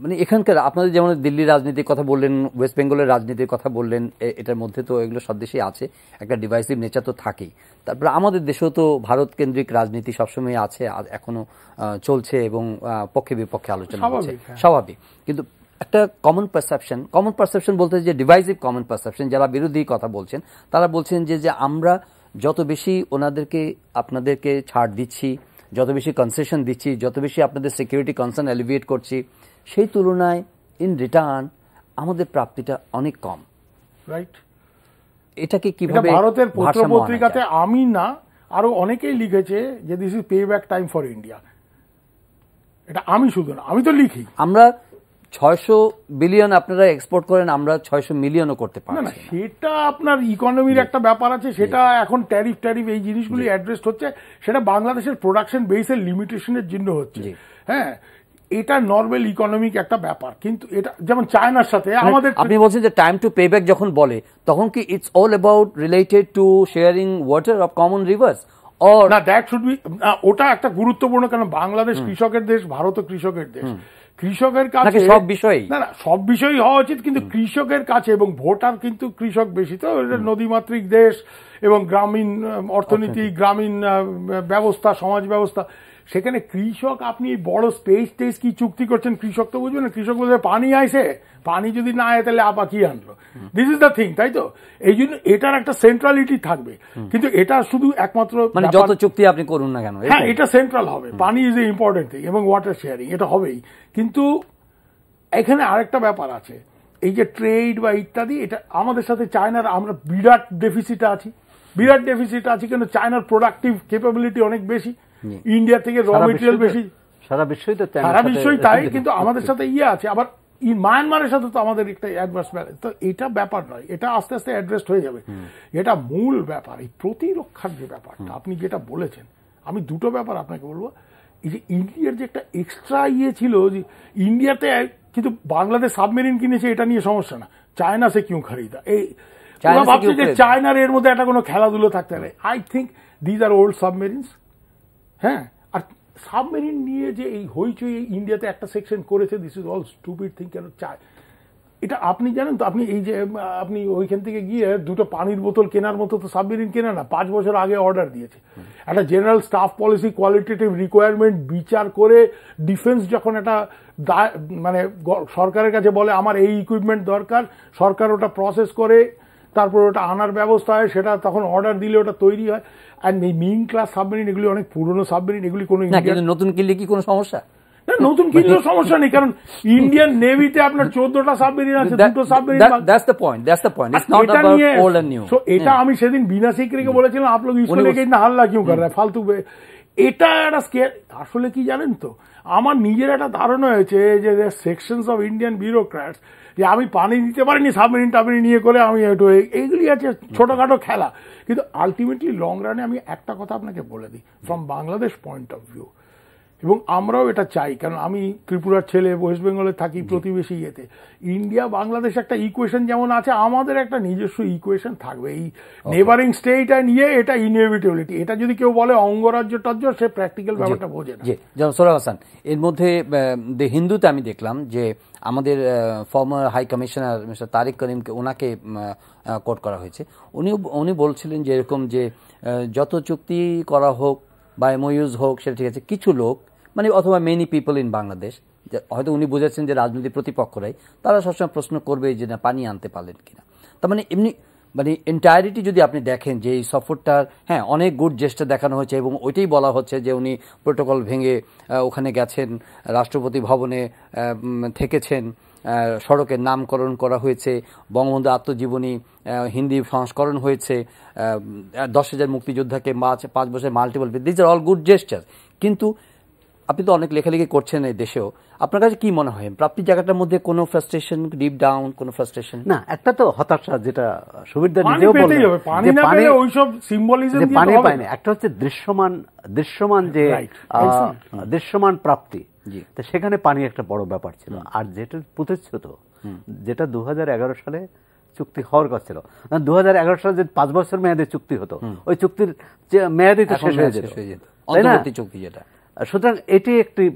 A: মানে এখানকার আপনাদের যেমন দিল্লির রাজনীতির কথা বললেন ওয়েস্ট বেঙ্গলের রাজনীতির কথা বললেন এটার মধ্যে তো এগুলো সব দেশেই আছে একটা ডিভাইসিভ নেচার তো থাকেই। তারপরে আমাদের দেশেও তো ভারত কেন্দ্রিক রাজনীতি সবসময় আছে আর এখনও চলছে এবং পক্ষে বিপক্ষে আলোচনা হচ্ছে।
B: হ্যাঁ।
A: স্বাভাবিক। কিন্তু একটা কমন পারসেপশন কমন পারসেপশন বলতে যে ডিভাইসিভ কমন পারসেপশন যারা বিরোধী কথা বলছেন তারা বলছেন যে যে আমরা যত বেশি ওনাদেরকে আপনাদেরকে ছাড় দিচ্ছি যত বেশি কনসেশন দিচ্ছি যত বেশি আপনাদের সিকিউরিটি কনসার্ন এলিভিয়েট করছি সেই তুলনায় ইন রিটার্ন আমাদের প্রাপ্তিটা অনেক কম।
B: রাইট
A: এটাকে
B: এটা
A: কীভাবে
B: ভারতের পত্র
A: ভারসাম্য আনা
B: পত্রিকাতে
A: যায়?
B: আমি না আরও অনেকেই লিখেছে যে this is pay back time for India এটা আমি শুধু না আমি তো লিখি।
A: আমরা ছয়শো বিলিয়ন আপনারা এক্সপোর্ট করেন আমরা ছয়শো মিলিয়নও করতে
B: না না সেটা আপনার ইকোনমির একটা ব্যাপার আছে সেটা এখন ট্যারিফ ট্যারিফ এই জিনিসগুলি অ্যাড্রেস হচ্ছে সেটা বাংলাদেশের প্রোডাকশন বেসের লিমিটেশনের জন্য হচ্ছে। হ্যাঁ এটা নর্মাল ইকোনমিক একটা ব্যাপার কিন্তু এটা যেমন চায়নার সাথে আমাদের
A: আপনি বলছেন যে টাইম টু পে ব্যাক যখন বলে তখন কি it's all about related to sharing water of common rivers
B: না দ্যাট শুড বি ওটা একটা গুরুত্বপূর্ণ কারণ বাংলাদেশ কৃষকের দেশ ভারত কৃষকের দেশ। কৃষকের কাছে
A: সব বিষয়ে
B: না না সব বিষয়ই হওয়া উচিত কিন্তু কৃষকের কাছে এবং ভোটার কিন্তু কৃষক বেশি তো নদীমাত্রিক নদীমাতৃক দেশ এবং গ্রামীণ অর্থনীতি গ্রামীণ ব্যবস্থা সমাজ ব্যবস্থা সেখানে কৃষক আপনি বড় স্পেস টেস কি চুক্তি করছেন? কৃষক তো বুঝবেন না। কৃষক বলবে পানি আইসে পানি যদি না আয় তাহলে আপা কি আনলো? দিস ইজ দ্য থিং তাই তো? এই জন্য এটার একটা সেন্ট্রালিটি থাকবে। কিন্তু এটা শুধু একমাত্র
A: মানে যত চুক্তি আপনি করুন না কেন
B: হ্যাঁ এটা সেন্ট্রাল হবে। Pani is a important thing এবং ওয়াটার শেয়ারিং এটা হবেই। কিন্তু এখানে আরেকটা ব্যাপার আছে। এই যে ট্রেড বা ইত্যাদি এটা আমাদের সাথে চায়নার আমরা বিরাট ডেফিসিট আছি। বিরাট ডেফিসিট আছে কিন্তু চায়নার প্রোডাক্টিভ ক্যাপাবিলিটি অনেক বেশি। ইন্ডিয়া থেকে র মেটেরিয়াল বেশি।
C: সারা বিশ্বই তো
B: সারা বিশ্বই তাই কিন্তু আমাদের সাথে ইয়ে আছে। আবার মায়ানমারের সাথে তো আমাদের একটা অ্যাডভার্স ব্যালেন্স তো এটা ব্যাপার নয় এটা আস্তে আস্তে অ্যাড্রেস হয়ে যাবে। এটা মূল ব্যাপার এই প্রতিরক্ষার যে ব্যাপারটা আপনি যেটা বলেছেন আমি দুটো ব্যাপার আপনাকে বলব। এই যে ইন্ডিয়ার যে একটা এক্সট্রা ইয়ে ছিল যে ইন্ডিয়াতে কিন্তু বাংলাদেশ সাবমেরিন কিনেছে এটা নিয়ে সমস্যা না। চায়না সে কিউ খরিদা এই ভাবছে যে চায়নার এর মধ্যে একটা কোনো খেলাধুলো থাকতে পারে। I think these are old submarines হ্যাঁ আর সাবমেরিন নিয়ে যে এই হইচই ইন্ডিয়াতে একটা সেকশন করেছে this is all stupid thing কেন চায়? এটা আপনি জানেন তো, আপনি এই যে আপনি ওইখান থেকে গিয়ে দুটো পানির বোতল কেনার মতো তো সাবমেরিন কেনা না, পাঁচ বছর আগে অর্ডার দিয়েছে। একটা general staff policy qualitative requirement বিচার করে ডিফেন্স যখন একটা মানে সরকারের কাছে বলে, আমার এই ইকুইপমেন্ট দরকার, সরকার ওটা প্রসেস করে তারপর ওটা আনার ব্যবস্থা হয় সেটা তখন অর্ডার দিলে ওটা তৈরি হয় অ্যান্ড এই মিন ক্লাস সাবমেরিন এগুলি অনেক পুরনো সাবমেরিন এগুলি কোনো
A: না
B: ইন্ডিয়ান
A: কিন্তু নতুন কিনলে কি কোনো সমস্যা
B: না নতুন কিনলেও সমস্যা নেই কারণ ইন্ডিয়ান নেভিতে আপনার চোদ্দটা সাবমেরিন আছে
A: That-
B: দুটো submarine
A: that- that's the point that's the point it's not
B: এটা
A: about
B: নিয়ে
A: old and new
B: so এটা আমি সেদিন বিনা সিকরিকে বলেছিলাম আপ লোক इसको
A: উনি
B: लेके इतना हल्ला क्यों कर रहा है फालतू বে- এটা একটা স্কেয়ার আসলে কি জানেন তো? আমার নিজের একটা ধারণা হয়েছে যে সেকশনস অফ ইন্ডিয়ান বিউরোক্র্যাটস যে আমি পানি দিতে পারিনি সাবমেরিন টাবমেরিন নিয়ে করে আমি একটু এই- এইগুলি আছে ছোটোখাটো খেলা। কিন্তু আলটিমেটলি লং রানে আমি একটা কথা আপনাকে বলে দিই from Bangladesh point of view এবং আমরাও এটা চাই কারণ আমি ত্রিপুরার ছেলে ওয়েস্ট বেঙ্গলে থাকি প্রতিবেশী ইয়েতে। ইন্ডিয়া বাংলাদেশ একটা ইকুয়েশন যেমন আছে আমাদের একটা নিজস্ব ইকুয়েশন থাকবে। এই নেবারিং স্টেট অ্যান্ড ইয়ে এটা ইনএভিটেবিলিটি এটা যদি কেউ বলে অঙ্গরাজ্য টজ্য সে প্র্যাকটিক্যাল ব্যাপারটা বোঝে না।
A: যেমন সোরা হাসান এর মধ্যে দ্য হিন্দুতে আমি দেখলাম যে আমাদের former high commissioner mister Tariq করিমকে ওনাকে কোট করা হয়েছে। উনি উনি বলছিলেন যে এরকম যে যত চুক্তি করা হোক বা এমওইউজ হোক সেটা ঠিক আছে। কিছু লোক মানে অথবা মেনি পিপল ইন বাংলাদেশ হয়তো উনি বুঝেছেন যে রাজনৈতিক প্রতিপক্ষরাই, তারা সবসময় প্রশ্ন করবে যে না, পানি আনতে পারলেন কিনা। তার মানে এমনি মানে এন্টায়ারিটি যদি আপনি দেখেন যে এই সফরটার হ্যাঁ অনেক গুড জেস্টার দেখানো হয়েছে এবং ওইটাই বলা হচ্ছে যে উনি প্রোটোকল ভেঙে ওখানে গেছেন, রাষ্ট্রপতি ভবনে থেকেছেন সড়কের নামকরণ করা হয়েছে, বঙ্গবন্ধু আত্মজীবনী হিন্দি সংস্করণ হয়েছে দশ হাজার মুক্তিযোদ্ধাকে মাছ, পাঁচ বছর multiple these are all good gesture কিন্তু আপনি তো অনেক লেখালেখি করছেন এই দেশেও। আপনার কাছে কি মনে হয়? প্রাপ্তির জায়গাটার মধ্যে কোনো ফ্রাস্ট্রেশন ডিপ ডাউন কোনো ফ্রাস্ট্রেশন
C: না একটা তো হতাশা যেটা সুবিধা নিজেও বললেন
B: পানি
C: যে
B: না
C: পানি
B: পেলে ওইসব সিম্বলিজম
C: যে পানি পায়নি
B: না।
C: একটা হচ্ছে দৃশ্যমান দৃশ্যমান যে দৃশ্যমান প্রাপ্তি।
A: জি।
C: তো সেখানে পানি একটা বড় ব্যাপার ছিল। আর যেটা প্রতিশ্রুত যেটা দু হাজার এগারো সালে চুক্তি হওয়ার কথা ছিল। দু হাজার এগারো সালে যে পাঁচ বছর মেয়াদে চুক্তি হতো ওই চুক্তির যে মেয়াদই তো শেষ হয়ে যেত। তাই না?
A: অন্তর্বর্তী চুক্তি যেটা।
C: সুতরাং এটি একটি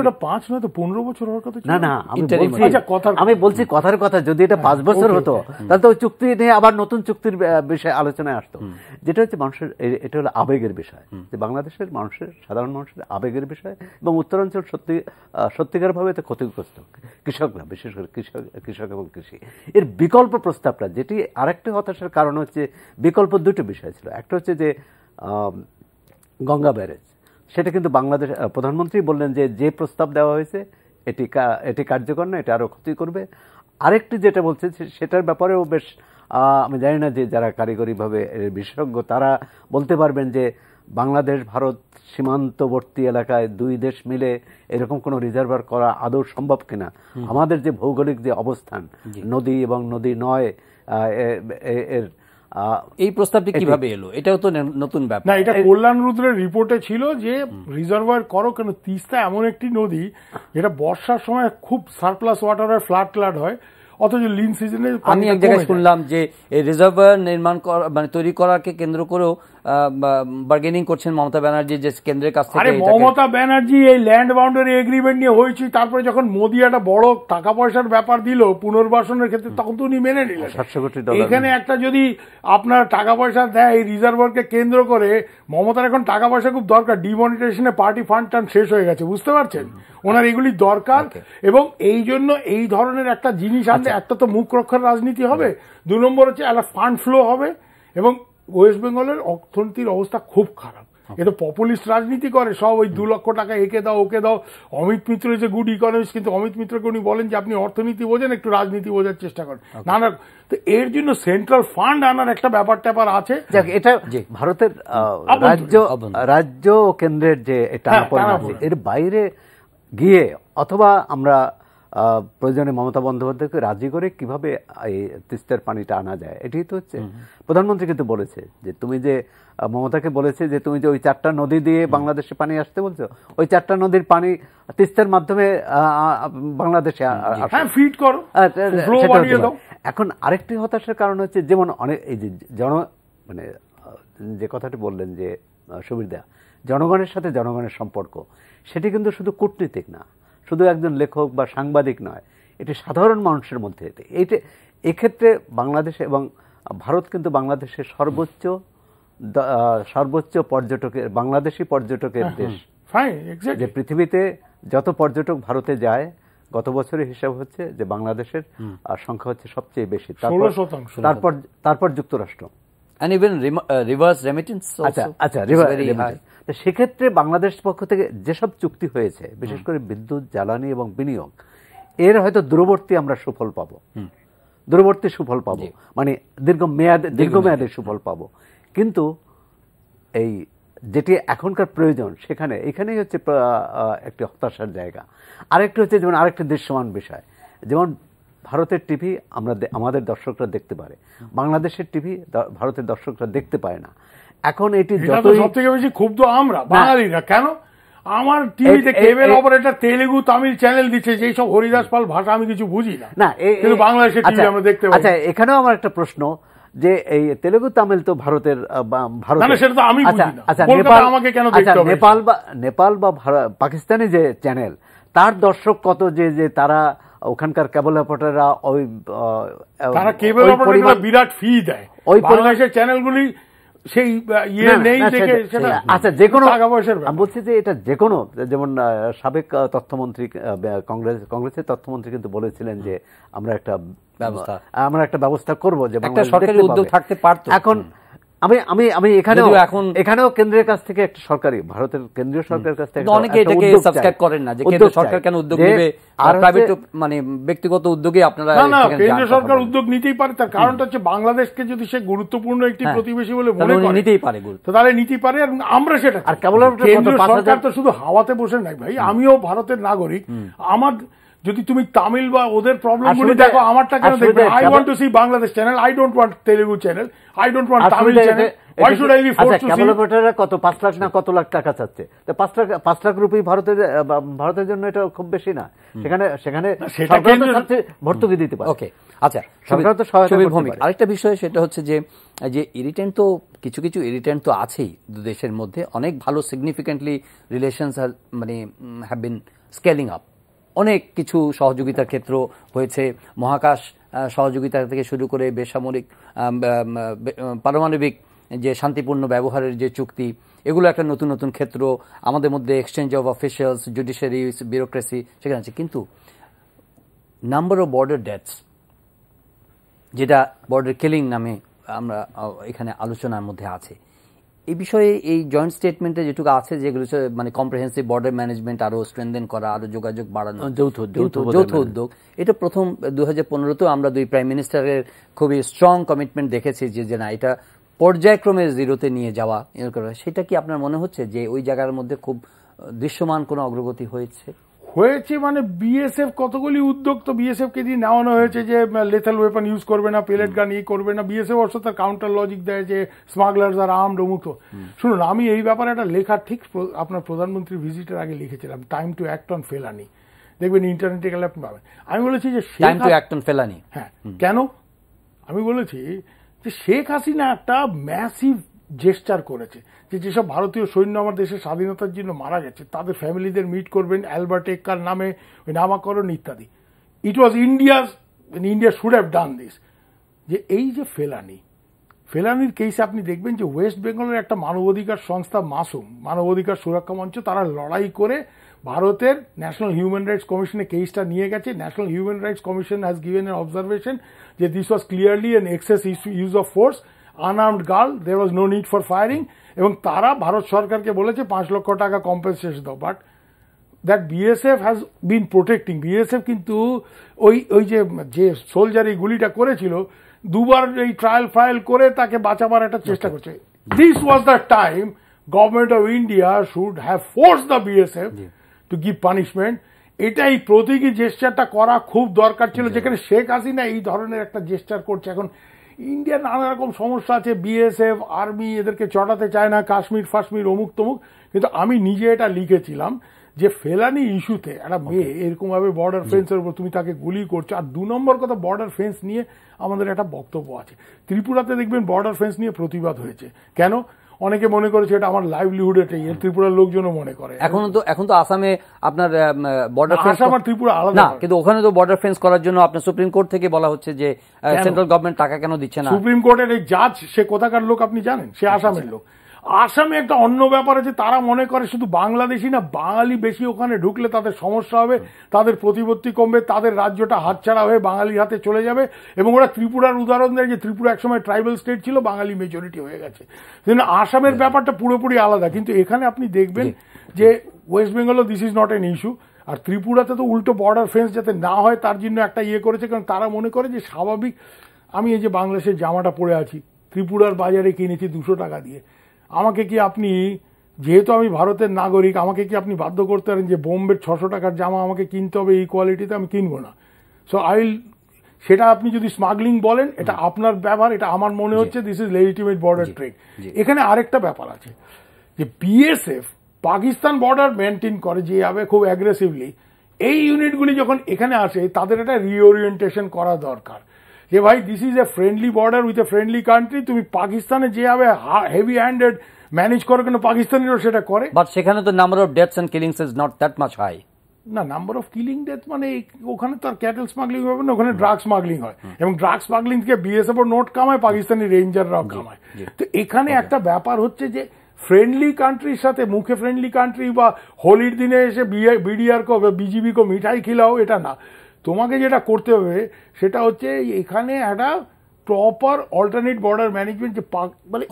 B: ওটা পাঁচ নয় তো পনেরো বছর হওয়ার কথা
C: না না আমি বলছি
B: আচ্ছা, কথার-
C: আমি বলছি কথার কথা যদি এটা পাঁচ বছর হতো তাহলে তো চুক্তি নিয়ে আবার নতুন চুক্তির বিষয়ে আলোচনায় আসতো। যেটা হচ্ছে মানুষের এটা হলো আবেগের বিষয়। যে বাংলাদেশের মানুষের সাধারণ মানুষের আবেগের বিষয় এবং উত্তরাঞ্চল সত্যি সত্যিকারভাবে এতে ক্ষতিগ্রস্ত কৃষকরা বিশেষ করে কৃষক কৃষক এবং কৃষি। এর বিকল্প প্রস্তাবটা যেটি আরেকটি হতাশার কারণ হচ্ছে বিকল্প দুটো বিষয় ছিল। একটা হচ্ছে যে গঙ্গা ব্যারেজ। সেটা কিন্তু বাংলাদেশ প্রধানমন্ত্রী বললেন যে যে প্রস্তাব দেওয়া হয়েছে এটি এটি কার্যকর না এটা আরও ক্ষতি করবে। আরেকটি যেটা বলছে সেটার ব্যাপারেও বেশ আহ, আমি জানি না যে যারা কারিগরিভাবে বিশেষজ্ঞ তারা বলতে পারবেন যে বাংলাদেশ ভারত সীমান্তবর্তী এলাকায় দুই দেশ মিলে এরকম কোনো রিজার্ভার করা আদৌ সম্ভব কিনা? আমাদের যে ভৌগোলিক যে অবস্থান নদী এবং নদী নয় এর
A: এই প্রস্তাবটি কীভাবে এলো? এটাও তো নতুন ব্যাপার।
B: না এটা কল্যাণ রুদ্রের রিপোর্টে ছিল যে রিজার্ভার করো কেন তিস্তা এমন একটি নদী যেটা বর্ষার সময় খুব সারপ্লাস ওয়াটার হয় ফ্লাড ক্লাড হয় অথচ লিন সিজনে
A: আমি এক জায়গায় শুনলাম যে এই রিজার্ভার নির্মাণ মানে তৈরি করাকে কেন্দ্র করেও বার্গেনিং করছেন মমতা ব্যানার্জি যে কেন্দ্রের কাছ থেকে
B: মমতা ব্যানার্জি এই ল্যান্ড বাউন্ডারি এগ্রিমেন্ট নিয়ে হয়েছে তারপরে যখন মোদি একটা বড় টাকা পয়সার ব্যাপার দিল পুনর্বাসনের ক্ষেত্রে তখন তো উনি মেনে নিলেন। এখানে একটা যদি আপনার টাকা পয়সা দেয় এই রিজার্ভারকে কেন্দ্র করে মমতার এখন টাকা পয়সা খুব দরকার ডিমনিটেশনে পার্টি ফান্ড টান শেষ হয়ে গেছে বুঝতে পারছেন? ওনার এগুলি দরকার এবং এই জন্য এই ধরনের একটা জিনিস আনলে একটা তো মুখ রক্ষার রাজনীতি হবে দু নম্বর হচ্ছে একটা ফান্ড ফ্লো হবে এবং ওয়েস্ট বেঙ্গলের অর্থনীতির অবস্থা খুব খারাপ। এ তো পপুলিস্ট রাজনীতি করে সব ওই দু লক্ষ টাকা একে দাও ওকে দাও। অমিত মিত্র যে গুড ইকোনমিস্ট কিন্তু অমিত মিত্রকে উনি বলেন যে আপনি অর্থনীতি বোঝেন একটু রাজনীতি বোঝার চেষ্টা করেন। নানা তো এর জন্য সেন্ট্রাল ফান্ড আনার একটা ব্যাপার ট্যাপার আছে।
C: যাক এটা। ভারতের রাজ্য রাজ্য কেন্দ্রের যে এটা
B: হ্যাঁ,
C: এর বাইরে গিয়ে অথবা আমরা প্রয়োজনে মমতা বন্দ্যোপাধ্যায়কে রাজি করে কীভাবে এই তিস্তার পানিটা আনা যায় এটাই তো হচ্ছে। প্রধানমন্ত্রী কিন্তু বলেছে যে তুমি যে মমতাকে বলেছে যে তুমি যে ওই চারটা নদী দিয়ে বাংলাদেশে পানি আসতে বলছো ওই চারটা নদীর পানি তিস্তার মাধ্যমে বাংলাদেশে আসে।
B: হ্যাঁ ফিট করো। দাও
C: পারে। এখন আরেকটি হতাশার কারণ হচ্ছে যেমন অনেক এই যে জন মানে যে কথাটি বললেন যে সুবিধা জনগণের সাথে জনগণের সম্পর্ক সেটি কিন্তু শুধু কূটনীতিক না। শুধু একজন লেখক বা সাংবাদিক নয় এটি সাধারণ মানুষের মধ্যে এইটা এক্ষেত্রে বাংলাদেশ এবং ভারত কিন্তু বাংলাদেশের সর্বোচ্চ সর্বোচ্চ পর্যটকের বাংলাদেশি পর্যটকের দেশ। যে পৃথিবীতে যত পর্যটক ভারতে যায় গত বছরের হিসাব হচ্ছে যে বাংলাদেশের সংখ্যা হচ্ছে সবচেয়ে বেশি। তারপর তারপর তারপর যুক্তরাষ্ট্র।
A: And even rem- uh, reverse remittance also
C: আচ্ছা আচ্ছা রিভার-
A: high.
C: তো সেক্ষেত্রে বাংলাদেশ পক্ষ থেকে যেসব চুক্তি হয়েছে বিশেষ করে বিদ্যুৎ জ্বালানি এবং বিনিয়োগ এর হয়তো দূরবর্তী আমরা সুফল পাবো। দূরবর্তী সুফল পাব। মানে দীর্ঘ মেয়াদ দীর্ঘমেয়াদে সুফল পাবো। কিন্তু এই যেটি এখনকার প্রয়োজন সেখানে এখানেই হচ্ছে একটি হতাশার জায়গা। আরেকটি হচ্ছে যেমন আরেকটি দৃশ্যমান বিষয়। যেমন ভারতের টিভি আমরা আমাদের দর্শকরা দেখতে পারে। বাংলাদেশের টিভি ভারতের দর্শকরা দেখতে পায় না। এখন এটি যতই
B: সব থেকে বেশি ক্ষুব্ধ আমরা বাঙালিরা। কেন? আমার টিভিতে
C: cable
B: operator Telugu Tamil channel দিচ্ছে যেই সব হরিদাস পাল ভাষা আমি কিছু বুঝি না।
C: না
B: কিন্তু বাংলাদেশের টিভি
C: আচ্ছা,
B: আমরা দেখতে পাই।
C: আচ্ছা এখানেও আমার একটা প্রশ্ন যে এই তেলেগু তামিল তো ভারতের
B: সেটা তো আমি বুঝি
C: আচ্ছা,
B: না।
C: আচ্ছা নেপাল
B: আমাকে কেন
C: আচ্ছা,
B: দেখতে হবে?
C: নেপাল বা নেপাল বা পাকিস্তানি যে চ্যানেল তার দর্শক কত যে যে তারা ওখানকার কেবল অপারেটররা ওই
B: তারা কেবল অপারেটররা বিরাট ফি দেয়।
C: ওই
B: বাংলাদেশের চ্যানেলগুলি সেই ইয়ে নেই দেখে
C: সেটা- আচ্ছা যে কোনো
B: টাকা পয়সার
C: আমি বলছি যে এটা যে কোনো যেমন আহ, সাবেক তথ্যমন্ত্রী আহ, কংগ্রেস কংগ্রেসের তথ্যমন্ত্রী কিন্তু বলেছিলেন যে আমরা একটা
A: ব্যবস্থা।
C: আমরা একটা ব্যবস্থা করব যে
A: একটা সরকারি উদ্যোগ থাকতে পারতো।
C: এখন আমি আমি আমি এখানেও
A: এখন-
C: এখানেও কেন্দ্রের কাছ থেকে একটা সরকারি ভারতের কেন্দ্রীয় সরকারের কাছ থেকে
A: অনেকে এটাকে
C: উদ্যোগ
A: সাবস্ক্রাইব করেন না যে কেন্দ্র সরকার কেন উদ্যোগ নেবে?
C: আর
A: প্রাইভেট মানে ব্যক্তিগত উদ্যোগে আপনারা
B: না না কেন্দ্র সরকার উদ্যোগ নিতেই পারে তার কারণটা হচ্ছে বাংলাদেশকে যদি সে গুরুত্বপূর্ণ একটি
A: হ্যাঁ।
B: প্রতিবেশী বলে মনে করে
A: নিতেই পারে গুরুত্ব।
B: তো তাহলে নিতেই পারে এবং আমরা সেটা
C: আর কেবল
B: সরকার তো শুধু হাওয়াতে বসে নাই ভাই আমিও ভারতের নাগরিক আমার যদি তুমি তামিল বা ওদের প্রবলেম গুলি দেখো আমারটা কেন দেখবে I
C: want
B: to
C: see
B: Bangladesh
C: channel
B: I don't want Telugu channel
C: I
B: don't
C: want
B: Tamil
C: channel কত? পাঁচ লাখ না কত লাখ টাকা চাচ্ছে? তো পাঁচ লাখ পাঁচ লাখ রুপি ভারতের ভারতের জন্য এটা খুব বেশি না। সেখানে সেখানে ভর্তুকি দিতে পারে।
A: ওকে আচ্ছা
C: সরকার তো সহায়তা
A: ভূমিকা। আরেকটা বিষয় সেটা হচ্ছে যে যে ইরিটেন্ট তো কিছু কিছু ইরিটেন্ট তো আছেই দু দেশের মধ্যে। অনেক ভালো সিগনিফিকেন্টলি রিলেশনস মানে হ্যাভ বিন স্কেলিং আপ অনেক কিছু সহযোগিতার ক্ষেত্র হয়েছে। মহাকাশ সহযোগিতা থেকে শুরু করে বেসামরিক পারমাণবিক যে শান্তিপূর্ণ ব্যবহারের যে চুক্তি, এগুলো একটা নতুন নতুন ক্ষেত্র। আমাদের মধ্যে exchange of officials judiciary bureaucracy সেখানে আছে। কিন্তু নাম্বার অফ বর্ডার ডেথস যেটা বর্ডার কিলিং নামে আমরা এখানে আলোচনার মধ্যে আছে। এই বিষয়ে এই জয়েন্ট স্টেটমেন্টে যেটুকু আছে যেগুলো মানে কম্প্রিহেন্সিভ বর্ডার ম্যানেজমেন্ট আরও স্ট্রেনদেন করা আরও যোগাযোগ বাড়ানো
C: যৌথ- যৌথ
A: যৌথ উদ্যোগ এটা প্রথম দুই হাজার পনেরোতেও আমরা দুই প্রাইম মিনিস্টারের খুবই স্ট্রং কমিটমেন্ট দেখেছি যে যে না এটা পর্যায়ক্রমে জিরোতে নিয়ে যাওয়া সেটা কি আপনার মনে হচ্ছে যে ওই জায়গার মধ্যে খুব দৃশ্যমান কোনো অগ্রগতি হয়েছে?
B: হয়েছে মানে বিএসএফ কতগুলি উদ্যোগ? তো বিএসএফ কে দিয়ে নেওয়ানো হয়েছে যে লেথাল ওয়েপন ইউজ করবে না পেলেট গান ই করবে না। বিএসএফ অবশ্য তার কাউন্টার লজিক দেয় যে স্মাগলার্স আর আর্মড অমুক শুনুন আমি এই ব্যাপারে একটা লেখা ঠিক আপনার প্রধানমন্ত্রী ভিজিটের আগে লিখেছিলাম time to act on Felani দেখবেন ইন্টারনেটে গেলে আপনি পাবেন। আমি বলেছি যে
A: time
B: to
A: act on Felani
B: হ্যাঁ কেন? আমি বলেছি যে শেখ হাসিনা একটা ম্যাসিভ জেস্টার করেছে। যে যেসব ভারতীয় সৈন্য আমার দেশের স্বাধীনতার জন্য মারা গেছে, তাদের ফ্যামিলিদের মিট করবেন, অ্যালবার্ট এক্কার নামে ওই নামাকরণ ইত্যাদি। It was India's India should have done this যে এই যে ফেলানি, ফেলানির কেসে আপনি দেখবেন যে ওয়েস্ট বেঙ্গলের একটা মানবাধিকার সংস্থা, মাসুম, মানবাধিকার সুরক্ষা মঞ্চ, তারা লড়াই করে ভারতের ন্যাশনাল হিউম্যান রাইটস কমিশনে কেসটা নিয়ে গেছে। National human rights commission has given an observation যে this was clearly an excess use of force unarmed girl there was no need for firing এবং তারা ভারত সরকারকে বলেছে পাঁচ লক্ষ টাকা কম্পেনসেশন দাও but that BSF has been protecting BSF কিন্তু ওই ওই যে যে সোলজার এই গুলিটা করেছিল দুবার এই ট্রায়াল ফায়াল করে তাকে বাঁচাবার একটা চেষ্টা করছে। This was the time government of India should have force the BSF to give punishment এটাই প্রতীকী জেস্টারটা করা খুব দরকার ছিল যেখানে শেখ হাসিনা এই ধরনের একটা জেস্টার করছে। এখন ইন্ডিয়ার নানা রকম সমস্যা আছে বিএসএফ আর্মি এদেরকে চটাতে চায় না কাশ্মীর ফাশ্মীর অমুক তমুক। কিন্তু আমি নিজে এটা লিখেছিলাম যে ফেলানি ইস্যুতে একটা মেয়ে এরকমভাবে বর্ডার ফেন্সের উপর তুমি তাকে গুলি করছ আর দু নম্বর কথা বর্ডার ফেন্স নিয়ে আমাদের একটা বক্তব্য আছে। ত্রিপুরাতে দেখবেন বর্ডার ফেন্স নিয়ে প্রতিবাদ হয়েছে। কেন? অনেকে মনে করেছে এটা আমার লাইভলিহুড এটাই ত্রিপুরার লোকজনও মনে করে।
A: এখন তো এখন তো আসামে আপনার বর্ডার ফেন্স
B: আসাম আর ত্রিপুরা আলাদা
A: না কিন্তু ওখানে তো বর্ডার ফেন্স করার জন্য আপনার সুপ্রিম কোর্ট থেকে বলা হচ্ছে যে সেন্ট্রাল গভর্নমেন্ট টাকা কেন দিচ্ছে না?
B: সুপ্রিম কোর্টের এই জাজ সে কোথাকার লোক আপনি জানেন? সে আসামের লোক। আসামে একটা অন্য ব্যাপার আছে তারা মনে করে শুধু বাংলাদেশি না বাঙালি বেশি ওখানে ঢুকলে তাদের সমস্যা হবে তাদের প্রতিপত্তি কমবে তাদের রাজ্যটা হাতছাড়া হয়ে বাঙালির হাতে চলে যাবে এবং ওরা ত্রিপুরার উদাহরণ দেয় যে ত্রিপুরা একসময় ট্রাইবাল স্টেট ছিল বাঙালি মেজরিটি হয়ে গেছে। আসামের ব্যাপারটা পুরোপুরি আলাদা কিন্তু এখানে আপনি দেখবেন যে west বেঙ্গলও this is not an issue আর ত্রিপুরাতে তো উল্টো বর্ডার ফেন্স যাতে না হয় তার জন্য একটা ইয়ে করেছে কারণ তারা মনে করে যে স্বাভাবিক আমি এই যে বাংলাদেশের জামাটা পরে আছি ত্রিপুরার বাজারে কিনেছি দুশো টাকা দিয়ে। আমাকে কি আপনি যেহেতু আমি ভারতের নাগরিক আমাকে কি আপনি বাধ্য করতে পারেন যে বোম্বের ছশো টাকার জামা আমাকে কিনতে হবে এই কোয়ালিটিতে আমি কিনবো না? সো আই সেটা আপনি যদি স্মাগলিং বলেন এটা আপনার ব্যাপার এটা আমার মনে হচ্ছে this is legitimate border trade এখানে আরেকটা ব্যাপার আছে যে বিএসএফ পাকিস্তান বর্ডার মেনটেন করে যেভাবে খুব অ্যাগ্রেসিভলি এই ইউনিটগুলি যখন এখানে আসে তাদের একটা রিওরিয়েন্টেশন করা দরকার। যে ভাই this is a friendly border with a friendly country তুমি পাকিস্তানে যেভাবে হেভি হ্যান্ডেড ম্যানেজ করো কেন পাকিস্তানিরাও সেটা করে?
A: বাট সেখানে তো number of deaths and killings is not that much high
B: না নাম্বার অফ কিলিং ডেথ মানে ওখানে তো আর ক্যাটেল স্মাগলিং হবে না ওখানে ড্রাগ স্মাগলিং হয়। এবং ড্রাগ স্মাগলিং থেকে বিএসএফ নোট কামায় পাকিস্তানি রেঞ্জাররাও কামায়। তো এখানে একটা ব্যাপার হচ্ছে যে ফ্রেন্ডলি কান্ট্রির সাথে মুখে ফ্রেন্ডলি কান্ট্রি বা হোলির দিনে এসে বিডিআর কো বিজিবি কো মিঠাই খিলাও এটা না। তোমাকে যেটা করতে হবে সেটা হচ্ছে এখানে একটা প্রপার অল্টারনেট বর্ডার ম্যানেজমেন্ট যে মানে.